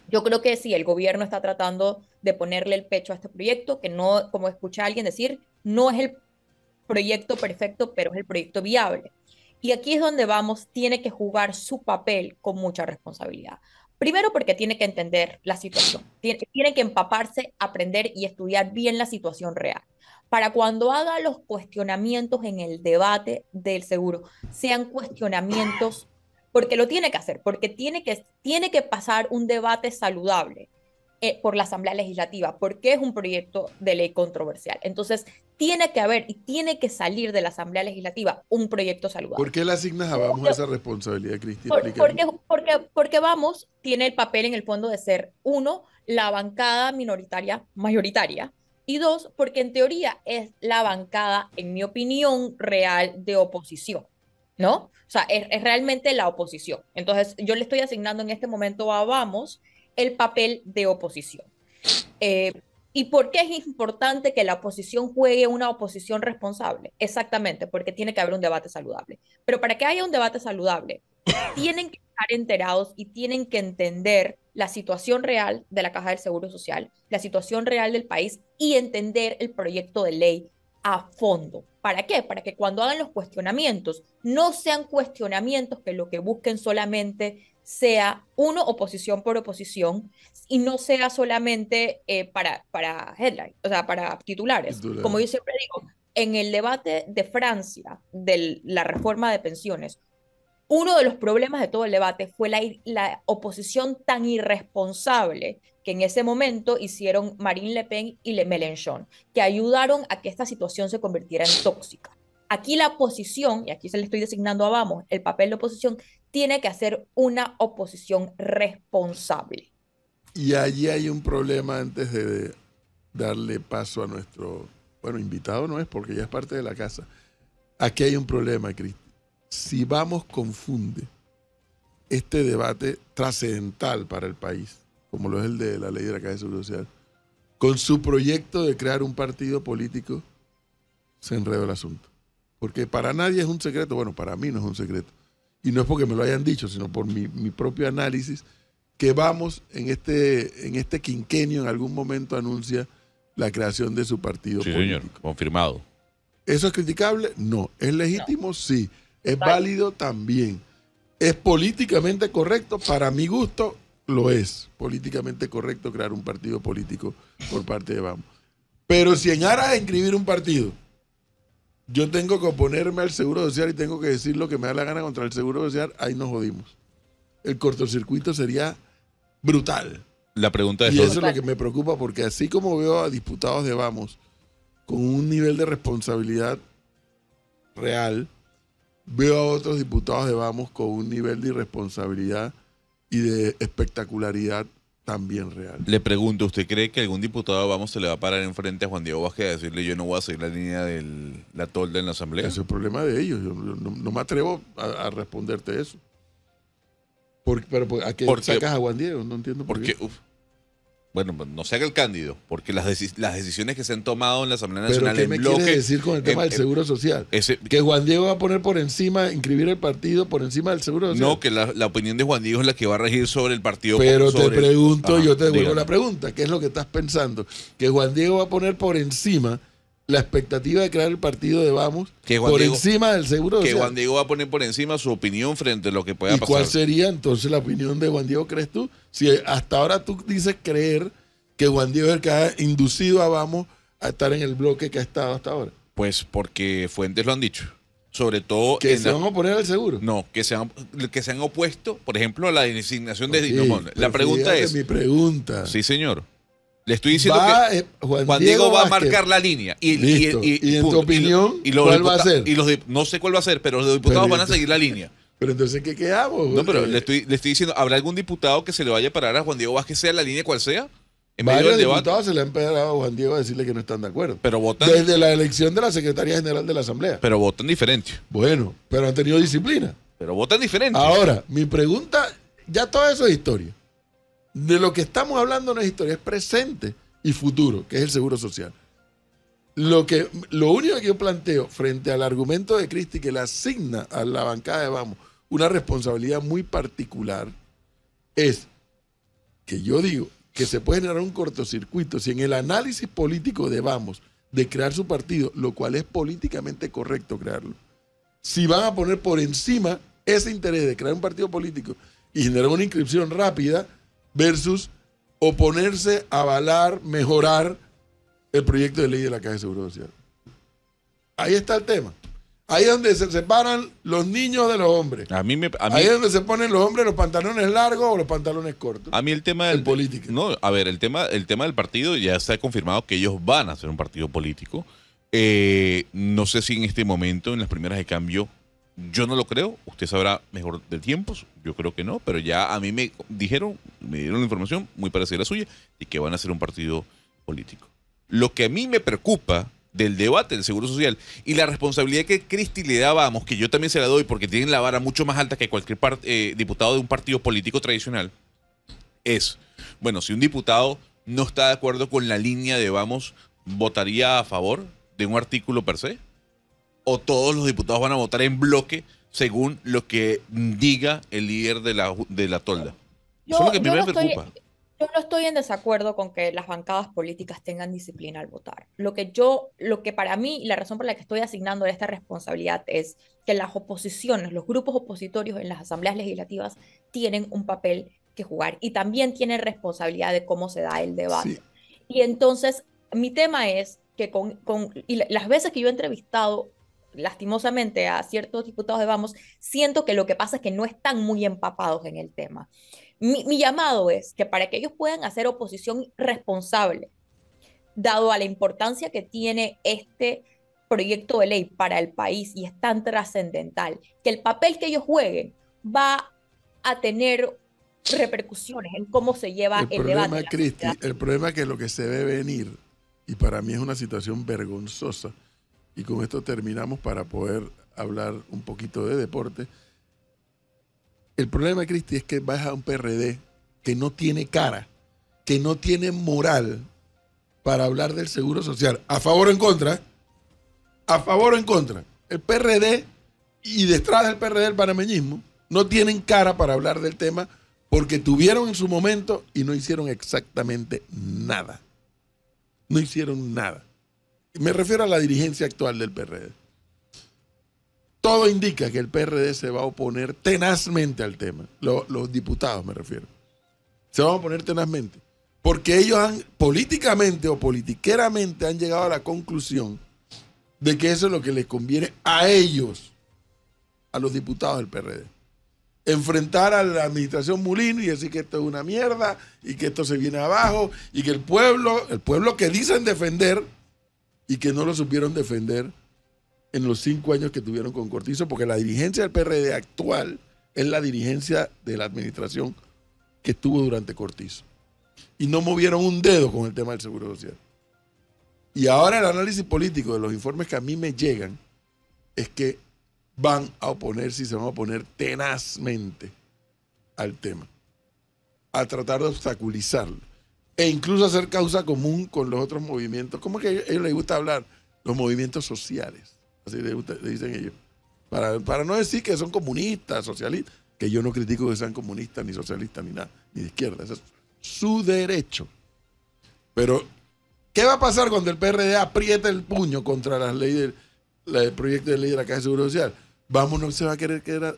Yo creo que sí, el gobierno está tratando de ponerle el pecho a este proyecto, que no, como escuché a alguien decir, no es el proyecto perfecto, pero es el proyecto viable. Y aquí es donde vamos, tiene que jugar su papel con mucha responsabilidad. Primero porque tiene que entender la situación, tiene, que empaparse, aprender y estudiar bien la situación real. Para cuando haga los cuestionamientos en el debate del seguro, sean cuestionamientos, porque lo tiene que hacer, porque tiene que, tiene que pasar un debate saludable por la Asamblea Legislativa, porque es un proyecto de ley controversial. Entonces, tiene que haber y tiene que salir de la Asamblea Legislativa un proyecto saludable. ¿Por qué le asignas a Vamos esa responsabilidad, Cristi? Por- porque, porque, porque Vamos tiene el papel en el fondo de ser, uno, la bancada minoritaria mayoritaria, y dos, porque en teoría es la bancada, en mi opinión, real de oposición, ¿no? O sea, es, es realmente la oposición. Entonces, yo le estoy asignando en este momento a Vamos el papel de oposición. Eh, ¿Y por qué es importante que la oposición juegue una oposición responsable? Exactamente, porque tiene que haber un debate saludable. Pero para que haya un debate saludable, tienen que estar enterados y tienen que entender la situación real de la Caja del Seguro Social, la situación real del país y entender el proyecto de ley a fondo. ¿Para qué? Para que cuando hagan los cuestionamientos no sean cuestionamientos que lo que busquen solamente sea uno, oposición por oposición, y no sea solamente eh, para, para headline, o sea, para titulares. Como yo siempre digo, en el debate de Francia de la reforma de pensiones, uno de los problemas de todo el debate fue la, la oposición tan irresponsable que en ese momento hicieron Marine Le Pen y Le Mélenchon, que ayudaron a que esta situación se convirtiera en tóxica. Aquí la oposición, y aquí se le estoy designando a Vamos, el papel de oposición, tiene que hacer una oposición responsable. Y allí hay un problema antes de darle paso a nuestro, bueno, invitado no es porque ya es parte de la casa. Aquí hay un problema, Cristi. Si vamos confunde este debate trascendental para el país, como lo es el de la ley de la Caja de Seguro Social, con su proyecto de crear un partido político, se enredó el asunto. Porque para nadie es un secreto, bueno, para mí no es un secreto. Y no es porque me lo hayan dicho, sino por mi, mi propio análisis, que vamos en este, en este quinquenio, en algún momento anuncia la creación de su partido Sí, político. señor, confirmado. ¿Eso es criticable? No. ¿Es legítimo? Sí. ¿Es Vale. válido? También. ¿Es políticamente correcto? Para mi gusto, lo es. Políticamente correcto crear un partido político por parte de Vamos. Pero si en aras de inscribir un partido, yo tengo que oponerme al Seguro Social y tengo que decir lo que me da la gana contra el Seguro Social, ahí nos jodimos. El cortocircuito sería brutal. La pregunta es, Y eso ¿dónde- es lo que me preocupa porque así como veo a diputados de Vamos con un nivel de responsabilidad real, veo a otros diputados de Vamos con un nivel de irresponsabilidad y de espectacularidad también real. le pregunto, ¿usted cree que algún diputado vamos se le va a parar enfrente a Juan Diego Vázquez a decirle yo no voy a seguir la línea de la tolda en la asamblea? Es el problema de ellos. Yo no, me atrevo a, a responderte eso. Por- pero ¿a qué Porque- sacas a Juan Diego? No entiendo por Porque, qué. uf, bueno, pues, no se haga el cándido, porque las, deci- las decisiones que se han tomado en la Asamblea Pero Nacional ¿qué en me bloque... quieres decir con el tema en- del Seguro Social? ese- Que Juan Diego va a poner por encima, inscribir el partido por encima del Seguro Social. no, que la, la opinión de Juan Diego es la que va a regir sobre el partido. Pero te pregunto, Ajá, yo te devuelvo dígame. la pregunta, ¿qué es lo que estás pensando? Que Juan Diego va a poner por encima la expectativa de crear el partido de Vamos Que Juan por Diego- encima del Seguro Que Social. Juan Diego va a poner por encima su opinión frente a lo que pueda ¿Y pasar. cuál sería entonces la opinión de Juan Diego, crees tú? Si hasta ahora tú dices creer que Juan Diego es el que ha inducido a Vamos a estar en el bloque que ha estado hasta ahora. Pues porque fuentes lo han dicho. Sobre todo Que se la- van a oponer al seguro. No, que se, han, que se han opuesto, por ejemplo, a la designación de Dinomón. La pregunta es, Mi pregunta. sí señor, le estoy diciendo Va, que eh, Juan, Juan Diego, va a marcar la línea. Y, Listo. Y en tu opinión, los ¿cuál va a ser? Y los no sé cuál va a ser, pero los diputados Pero van a seguir la línea. Pero entonces, ¿qué quedamos? No, pero le estoy, le estoy diciendo, ¿habrá algún diputado que se le vaya a parar a Juan Diego Vázquez, sea la línea cual sea? En medio Varios diputados se le han pegado a Juan Diego a decirle que no están de acuerdo. Pero votan, Desde la elección de la Secretaría General de la Asamblea. pero votan diferente. Bueno, pero han tenido disciplina. Pero votan diferente. Ahora, mi pregunta, ya todo eso es historia. De lo que estamos hablando no es historia, es presente y futuro, que es el seguro social. Lo, que, lo único que yo planteo frente al argumento de Cristi que le asigna a la bancada de Vamos una responsabilidad muy particular es que yo digo que se puede generar un cortocircuito si en el análisis político de Vamos de crear su partido, lo cual es políticamente correcto crearlo, si van a poner por encima ese interés de crear un partido político y generar una inscripción rápida versus oponerse, avalar, mejorar el proyecto de ley de la Caja de Seguro Social. Ahí está el tema. Ahí es donde se separan los niños de los hombres. A mí, me, a mí, Ahí es donde se ponen los hombres los pantalones largos o los pantalones cortos. A mí el tema del En política. No, a ver, el tema, el tema del partido ya está confirmado que ellos van a ser un partido político. Eh, no sé si en este momento, en las primeras de cambio, yo no lo creo. Usted sabrá mejor de tiempos. Yo creo que no, pero ya a mí me dijeron, me dieron la información muy parecida a la suya, de que van a ser un partido político. Lo que a mí me preocupa del debate del Seguro Social y la responsabilidad que Cristi le da Vamos, que yo también se la doy porque tienen la vara mucho más alta que cualquier eh, diputado de un partido político tradicional, es, bueno, si un diputado no está de acuerdo con la línea de Vamos, ¿votaría a favor de un artículo per se? ¿O todos los diputados van a votar en bloque según lo que diga el líder de la, de la tolda? Eso es lo que a mí yo me estoy- preocupa. Yo no estoy en desacuerdo con que las bancadas políticas tengan disciplina al votar. Lo que yo, lo que para mí, y la razón por la que estoy asignando esta responsabilidad es que las oposiciones, los grupos opositorios en las asambleas legislativas tienen un papel que jugar y también tienen responsabilidad de cómo se da el debate. Sí. Y entonces, mi tema es que con, con y la- las veces que yo he entrevistado lastimosamente a ciertos diputados de Vamos, siento que lo que pasa es que no están muy empapados en el tema. Mi, mi llamado es que para que ellos puedan hacer oposición responsable, dado a la importancia que tiene este proyecto de ley para el país y es tan trascendental, que el papel que ellos jueguen va a tener repercusiones en cómo se lleva El el, debate. problema, la Cristi, el problema es que lo que se ve venir, y para mí es una situación vergonzosa, y con esto terminamos para poder hablar un poquito de deporte, El problema, Cristi, es que vas a un PRD que no tiene cara, que no tiene moral para hablar del seguro social. ¿A favor o en contra? ¿A favor o en contra? El PRD y detrás del PRD el panameñismo no tienen cara para hablar del tema porque tuvieron en su momento y no hicieron exactamente nada. No hicieron nada. Me refiero a la dirigencia actual del PRD. Todo indica que el PRD se va a oponer tenazmente al tema. Lo- los diputados me refiero. Se van a oponer tenazmente. Porque ellos han, políticamente o politiqueramente, han llegado a la conclusión de que eso es lo que les conviene a ellos, a los diputados del PRD. Enfrentar a la administración Mulino y decir que esto es una mierda y que esto se viene abajo y que el pueblo, el pueblo que dicen defender y que no lo supieron defender en los cinco años que tuvieron con Cortizo, porque la dirigencia del PRD actual es la dirigencia de la administración que estuvo durante Cortizo. Y no movieron un dedo con el tema del Seguro Social. Y ahora el análisis político de los informes que a mí me llegan es que van a oponerse y se van a oponer tenazmente al tema, a tratar de obstaculizarlo e incluso hacer causa común con los otros movimientos. ¿Cómo es que a ellos les gusta hablar? Los movimientos sociales, así le, gusta- le dicen ellos. Para, para no decir que son comunistas, socialistas, que yo no critico que sean comunistas, ni socialistas, ni nada, ni de izquierda. Ese es su derecho. Pero, ¿qué va a pasar cuando el PRD aprieta el puño contra las leyes, la- el proyecto de ley de la Caja de Seguro Social? Vamos, no se va a querer quedar,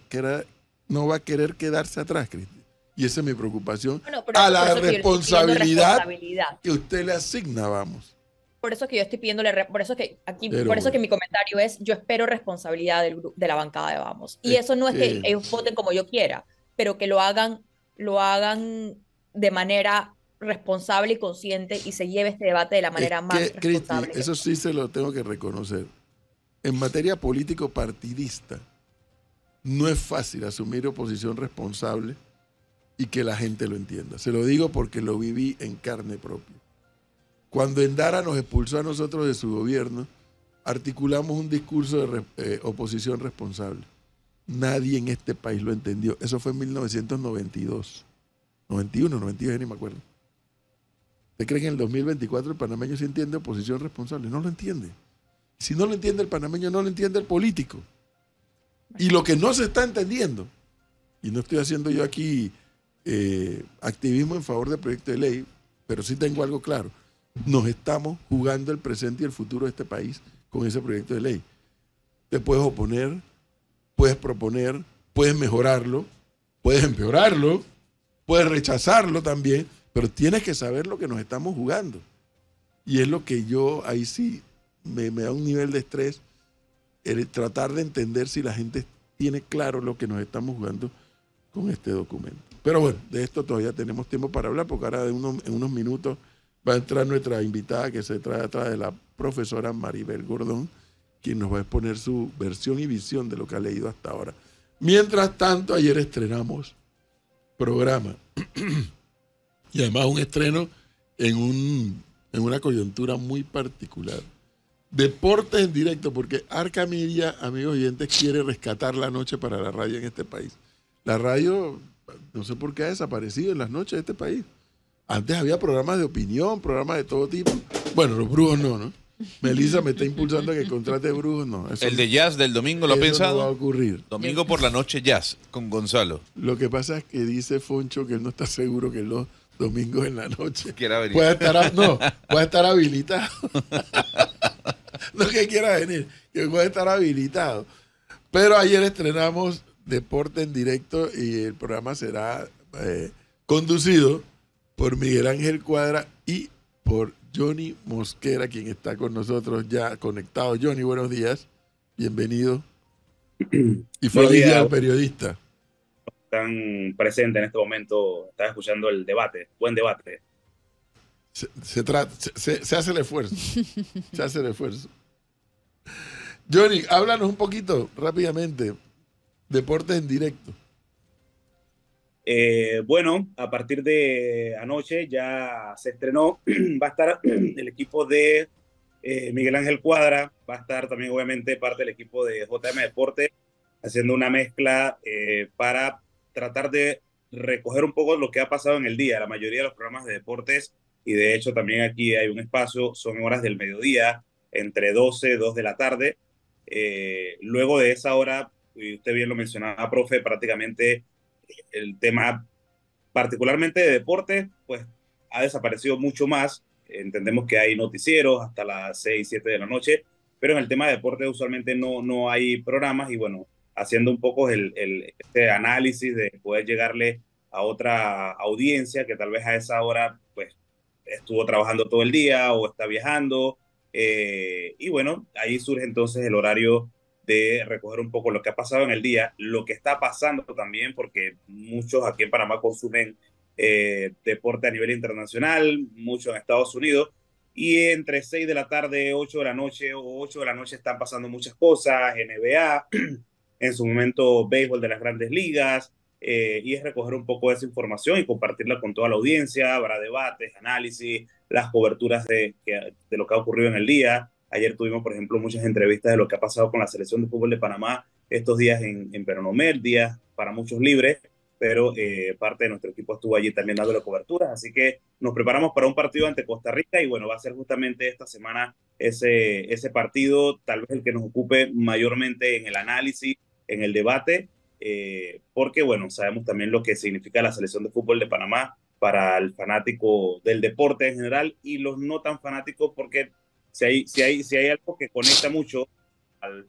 no va a querer quedarse atrás, Cristi. Y esa es mi preocupación Bueno, a la responsabilidad responsabilidad. que usted le asigna, vamos. Por eso que yo estoy pidiéndole, por eso que aquí, Pero por eso que mi comentario es, yo espero responsabilidad del de la bancada de Vamos. Y Es eso no es que ellos voten como yo quiera, pero que lo hagan, lo hagan de manera responsable y consciente y se lleve este debate de la manera Es más que, responsable. eso sí se lo tengo que reconocer. En materia político partidista, no es fácil asumir oposición responsable y que la gente lo entienda. Se lo digo porque lo viví en carne propia. Cuando Endara nos expulsó a nosotros de su gobierno, articulamos un discurso de eh, oposición responsable. Nadie en este país lo entendió. Eso fue en 1992. 91, 92, ya ni me acuerdo. ¿Usted cree que en el 2024 el panameño sí entiende oposición responsable? No lo entiende. Si no lo entiende el panameño, no lo entiende el político. Y lo que no se está entendiendo, y no estoy haciendo yo aquí eh, activismo en favor del proyecto de ley, pero sí tengo algo claro. Nos estamos jugando el presente y el futuro de este país con ese proyecto de ley. Te puedes oponer, puedes proponer, puedes mejorarlo, puedes empeorarlo, puedes rechazarlo también, pero tienes que saber lo que nos estamos jugando. Y es lo que yo ahí sí me, me da un nivel de estrés, el tratar de entender si la gente tiene claro lo que nos estamos jugando con este documento. Pero bueno, de esto todavía tenemos tiempo para hablar, porque ahora en unos minutos va a entrar nuestra invitada que se trae atrás de la profesora Maribel Gordón, quien nos va a exponer su versión y visión de lo que ha leído hasta ahora. Mientras tanto, ayer estrenamos programa. *clears throat* y además un estreno en, un, en una coyuntura muy particular. Deportes en directo, porque Arca Media, amigos oyentes, quiere rescatar la noche para la radio en este país. La radio, no sé por qué ha desaparecido en las noches de este país. Antes había programas de opinión, programas de todo tipo. Bueno, los brujos no, ¿no? Melissa me está impulsando a que contrate brujos, no. Eso, El de jazz del domingo, ¿lo ha pensado? No va a ocurrir. Domingo por la noche jazz con Gonzalo. Lo que pasa es que dice Foncho que él no está seguro que los domingos en la noche *laughs* Quiera venir. pueda estar, a- no, puede estar habilitado. *laughs* no que quiera venir, que puede estar habilitado. Pero ayer estrenamos Deporte en directo y el programa será eh, conducido por Miguel Ángel Cuadra y por Johnny Mosquera, quien está con nosotros ya conectado. Johnny, buenos días. Bienvenido. Y feliz día al periodista. están presentes en este momento, están escuchando el debate, buen debate. Se, se trata, se, se- se hace el esfuerzo. Se hace el esfuerzo. *laughs* Johnny, háblanos un poquito rápidamente. Deportes en directo. Eh, bueno, a partir de anoche ya se estrenó, *clears throat* va a estar *clears throat* el equipo de eh, Miguel Ángel Cuadra, va a estar también obviamente parte del equipo de JM Deporte, haciendo una mezcla eh, para tratar de recoger un poco lo que ha pasado en el día. La mayoría de los programas de deportes, y de hecho también aquí hay un espacio, son horas del mediodía, entre 12 y 2 de la tarde. Luego de esa hora, y usted bien lo mencionaba, profe, prácticamente el tema, particularmente de deporte, pues ha desaparecido mucho más. Entendemos que hay noticieros hasta las 6, 7 de la noche, pero en el tema de deporte usualmente no, no hay programas y bueno, haciendo un poco el, el este análisis de poder llegarle a otra audiencia que tal vez a esa hora pues estuvo trabajando todo el día o está viajando. Eh, y bueno, ahí surge entonces el horario de recoger un poco lo que ha pasado en el día, lo que está pasando también, porque muchos aquí en Panamá consumen eh, deporte a nivel internacional, muchos en Estados Unidos, y entre 6 de la tarde, 8 de la noche o 8 de la noche están pasando muchas cosas, NBA, *clears throat* en su momento béisbol de las grandes ligas, eh, y es recoger un poco esa información y compartirla con toda la audiencia, habrá debates, análisis, las coberturas de, de lo que ha ocurrido en el día. Ayer tuvimos, por ejemplo, muchas entrevistas de lo que ha pasado con la selección de fútbol de Panamá estos días en, en Peronomel, días para muchos libres, pero eh, parte de nuestro equipo estuvo allí también dando la cobertura. Así que nos preparamos para un partido ante Costa Rica y bueno, va a ser justamente esta semana ese, ese partido, tal vez el que nos ocupe mayormente en el análisis, en el debate, eh, porque bueno, sabemos también lo que significa la selección de fútbol de Panamá para el fanático del deporte en general y los no tan fanáticos porque si hay, si hay, si hay algo que conecta mucho al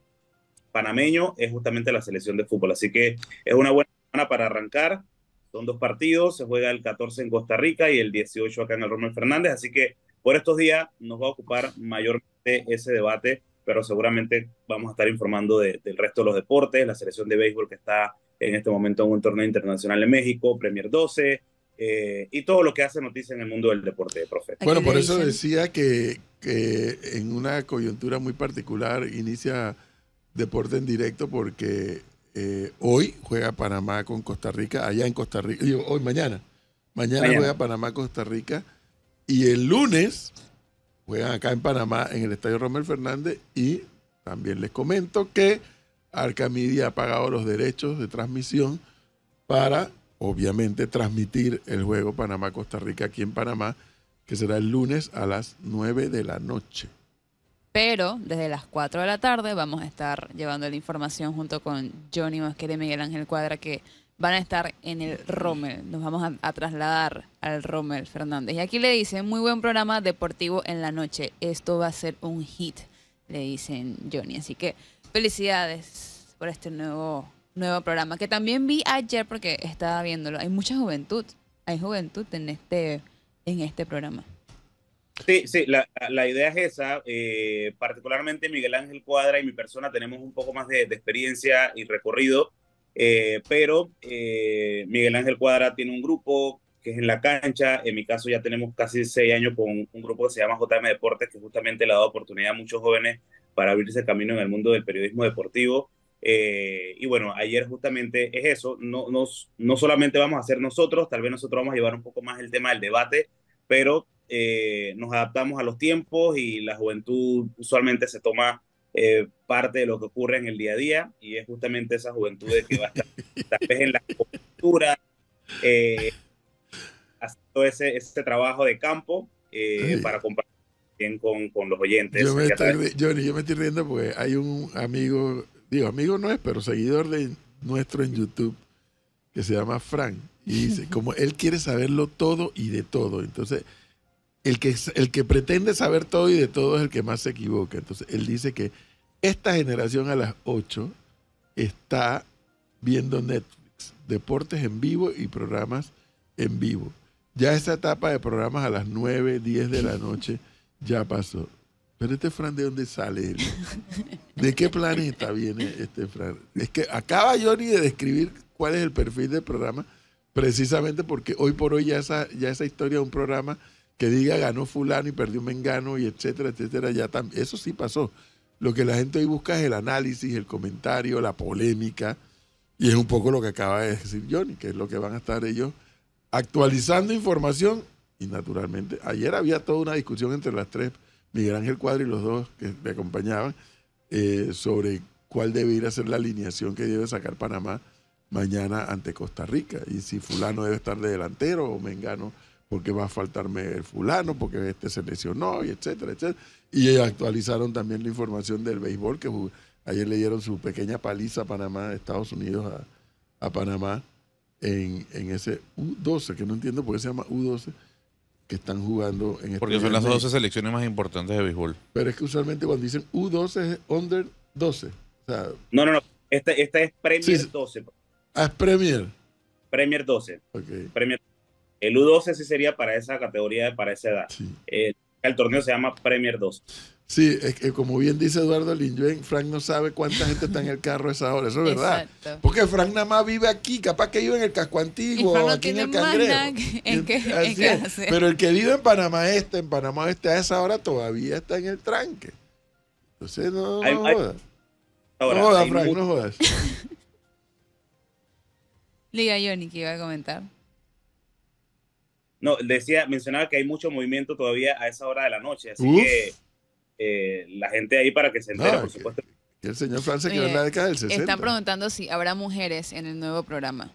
panameño es justamente la selección de fútbol. Así que es una buena semana para arrancar. Son dos partidos, se juega el 14 en Costa Rica y el 18 acá en el Romero Fernández. Así que por estos días nos va a ocupar mayormente ese debate, pero seguramente vamos a estar informando de, del resto de los deportes, la selección de béisbol que está en este momento en un torneo internacional en México, Premier 12, eh, y todo lo que hace noticia en el mundo del deporte, profe. Bueno, por eso decía que, que, en una coyuntura muy particular inicia deporte en directo porque eh, hoy juega Panamá con Costa Rica, allá en Costa Rica, digo, hoy, mañana. Mañana, mañana. juega Panamá Costa Rica y el lunes juegan acá en Panamá en el Estadio Romel Fernández y también les comento que Arca Media ha pagado los derechos de transmisión para obviamente transmitir el juego Panamá-Costa Rica aquí en Panamá, que será el lunes a las 9 de la noche. Pero desde las 4 de la tarde vamos a estar llevando la información junto con Johnny Mosquera y Miguel Ángel Cuadra que van a estar en el Rommel. Nos vamos a, a, trasladar al Rommel Fernández. Y aquí le dicen, muy buen programa deportivo en la noche. Esto va a ser un hit, le dicen Johnny. Así que felicidades por este nuevo nuevo programa, que también vi ayer porque estaba viéndolo. Hay mucha juventud, hay juventud en este, en este programa. Sí, sí, la, la idea es esa. Eh, particularmente Miguel Ángel Cuadra y mi persona tenemos un poco más de, de experiencia y recorrido, eh, pero eh, Miguel Ángel Cuadra tiene un grupo que es en la cancha. En mi caso ya tenemos casi seis años con un grupo que se llama JM Deportes, que justamente le ha dado oportunidad a muchos jóvenes para abrirse camino en el mundo del periodismo deportivo. Eh, y bueno, ayer justamente es eso, no, no, no solamente vamos a hacer nosotros, tal vez nosotros vamos a llevar un poco más el tema del debate, pero eh, nos adaptamos a los tiempos y la juventud usualmente se toma eh, parte de lo que ocurre en el día a día y es justamente esa juventud de que va a estar *laughs* tal vez en la cultura, haciendo ese, ese trabajo de campo para compartir bien con, con los oyentes. Yo me, estoy, Johnny, yo me estoy riendo porque hay un amigo digo, amigo no es, pero seguidor de nuestro en YouTube, que se llama Frank. Y dice, como él quiere saberlo todo y de todo. Entonces, el que, el que pretende saber todo y de todo es el que más se equivoca. Entonces, él dice que esta generación a las 8 está viendo Netflix, deportes en vivo y programas en vivo. Ya esa etapa de programas a las 9, 10 de la noche ya pasó. Pero este Fran, ¿de dónde sale él? ¿De qué planeta viene este Fran? Es que acaba Johnny de describir cuál es el perfil del programa, precisamente porque hoy por hoy ya esa, ya esa historia de un programa que diga ganó fulano y perdió mengano y etcétera, etcétera, ya eso sí pasó. Lo que la gente hoy busca es el análisis, el comentario, la polémica, y es un poco lo que acaba de decir Johnny, que es lo que van a estar ellos actualizando información y naturalmente ayer había toda una discusión entre las tres Miguel Ángel Cuadro y los dos que me acompañaban, eh, sobre cuál debe ir a ser la alineación que debe sacar Panamá mañana ante Costa Rica. Y si fulano debe estar de delantero o mengano, porque va a faltarme el fulano, porque este se lesionó, y etcétera, etcétera. Y actualizaron también la información del béisbol, que ayer le dieron su pequeña paliza a Panamá, Estados Unidos a, a Panamá, en, en ese U12, que no entiendo por qué se llama U12, que están jugando en este Porque son las viernes. 12 selecciones más importantes de béisbol. Pero es que usualmente cuando dicen U12 es under 12. O sea, No, no, no. Esta, esta es Premier Sí, sí. 12. ah, es Premier. Premier 12. Ok, Premier. El U12 sí sería para esa categoría, para esa edad. sí. Eh, el torneo se llama Premier 12. Sí, es que como bien dice Eduardo Linjuen, Frank no sabe cuánta gente está en el carro a esa hora. Eso es verdad. Exacto. Porque Frank nada más vive aquí, capaz que vive en el casco antiguo, no aquí en el cangrejo. que- en hacer. Pero el que vive en Panamá Este, en Panamá Este a esa hora todavía está en el tranque. Entonces no, no hay- jodas. Ahora, no jodas, *laughs* Frank, no jodas. Liga Johnny que iba a comentar. No, decía, mencionaba que hay mucho movimiento todavía a esa hora de la noche, así Uf. que eh, la gente ahí para que se entere, por que- supuesto. El señor quedó Oye, en la década del 60. Están preguntando si habrá mujeres en el nuevo programa.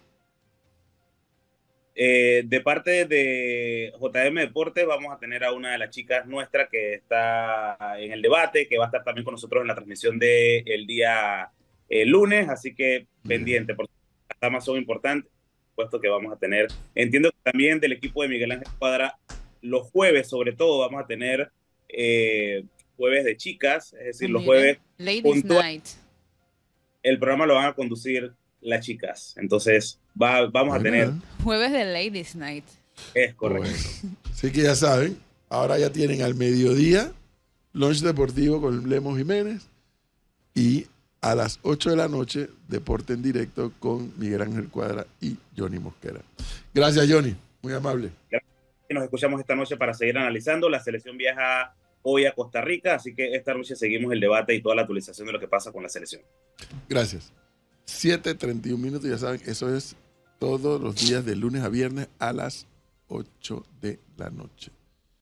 Eh, de parte de JM Deportes vamos a tener a una de las chicas nuestras que está en el debate, que va a estar también con nosotros en la transmisión del el día eh, lunes, así que pendiente, porque las damas son importantes, puesto que vamos a tener, entiendo que también del equipo de Miguel Ángel Cuadra, los jueves sobre todo vamos a tener eh, jueves de chicas, es decir, los Mira, jueves Ladies puntual- Night. el programa lo van a conducir las chicas, entonces va, vamos a tener, Jueves de Ladies Night. es correcto. Bueno. Así que ya saben, ahora ya tienen al mediodía lunch deportivo con Lemos Jiménez y a las 8 de la noche deporte en directo con Miguel Ángel Cuadra y Johnny Mosquera. Gracias, Johnny. Muy amable. y nos escuchamos esta noche para seguir analizando. La selección viaja hoy a Costa Rica, así que esta noche seguimos el debate y toda la actualización de lo que pasa con la selección. Gracias. 7.31 minutos, ya saben, eso es todos los días de lunes a viernes a las 8 de la noche.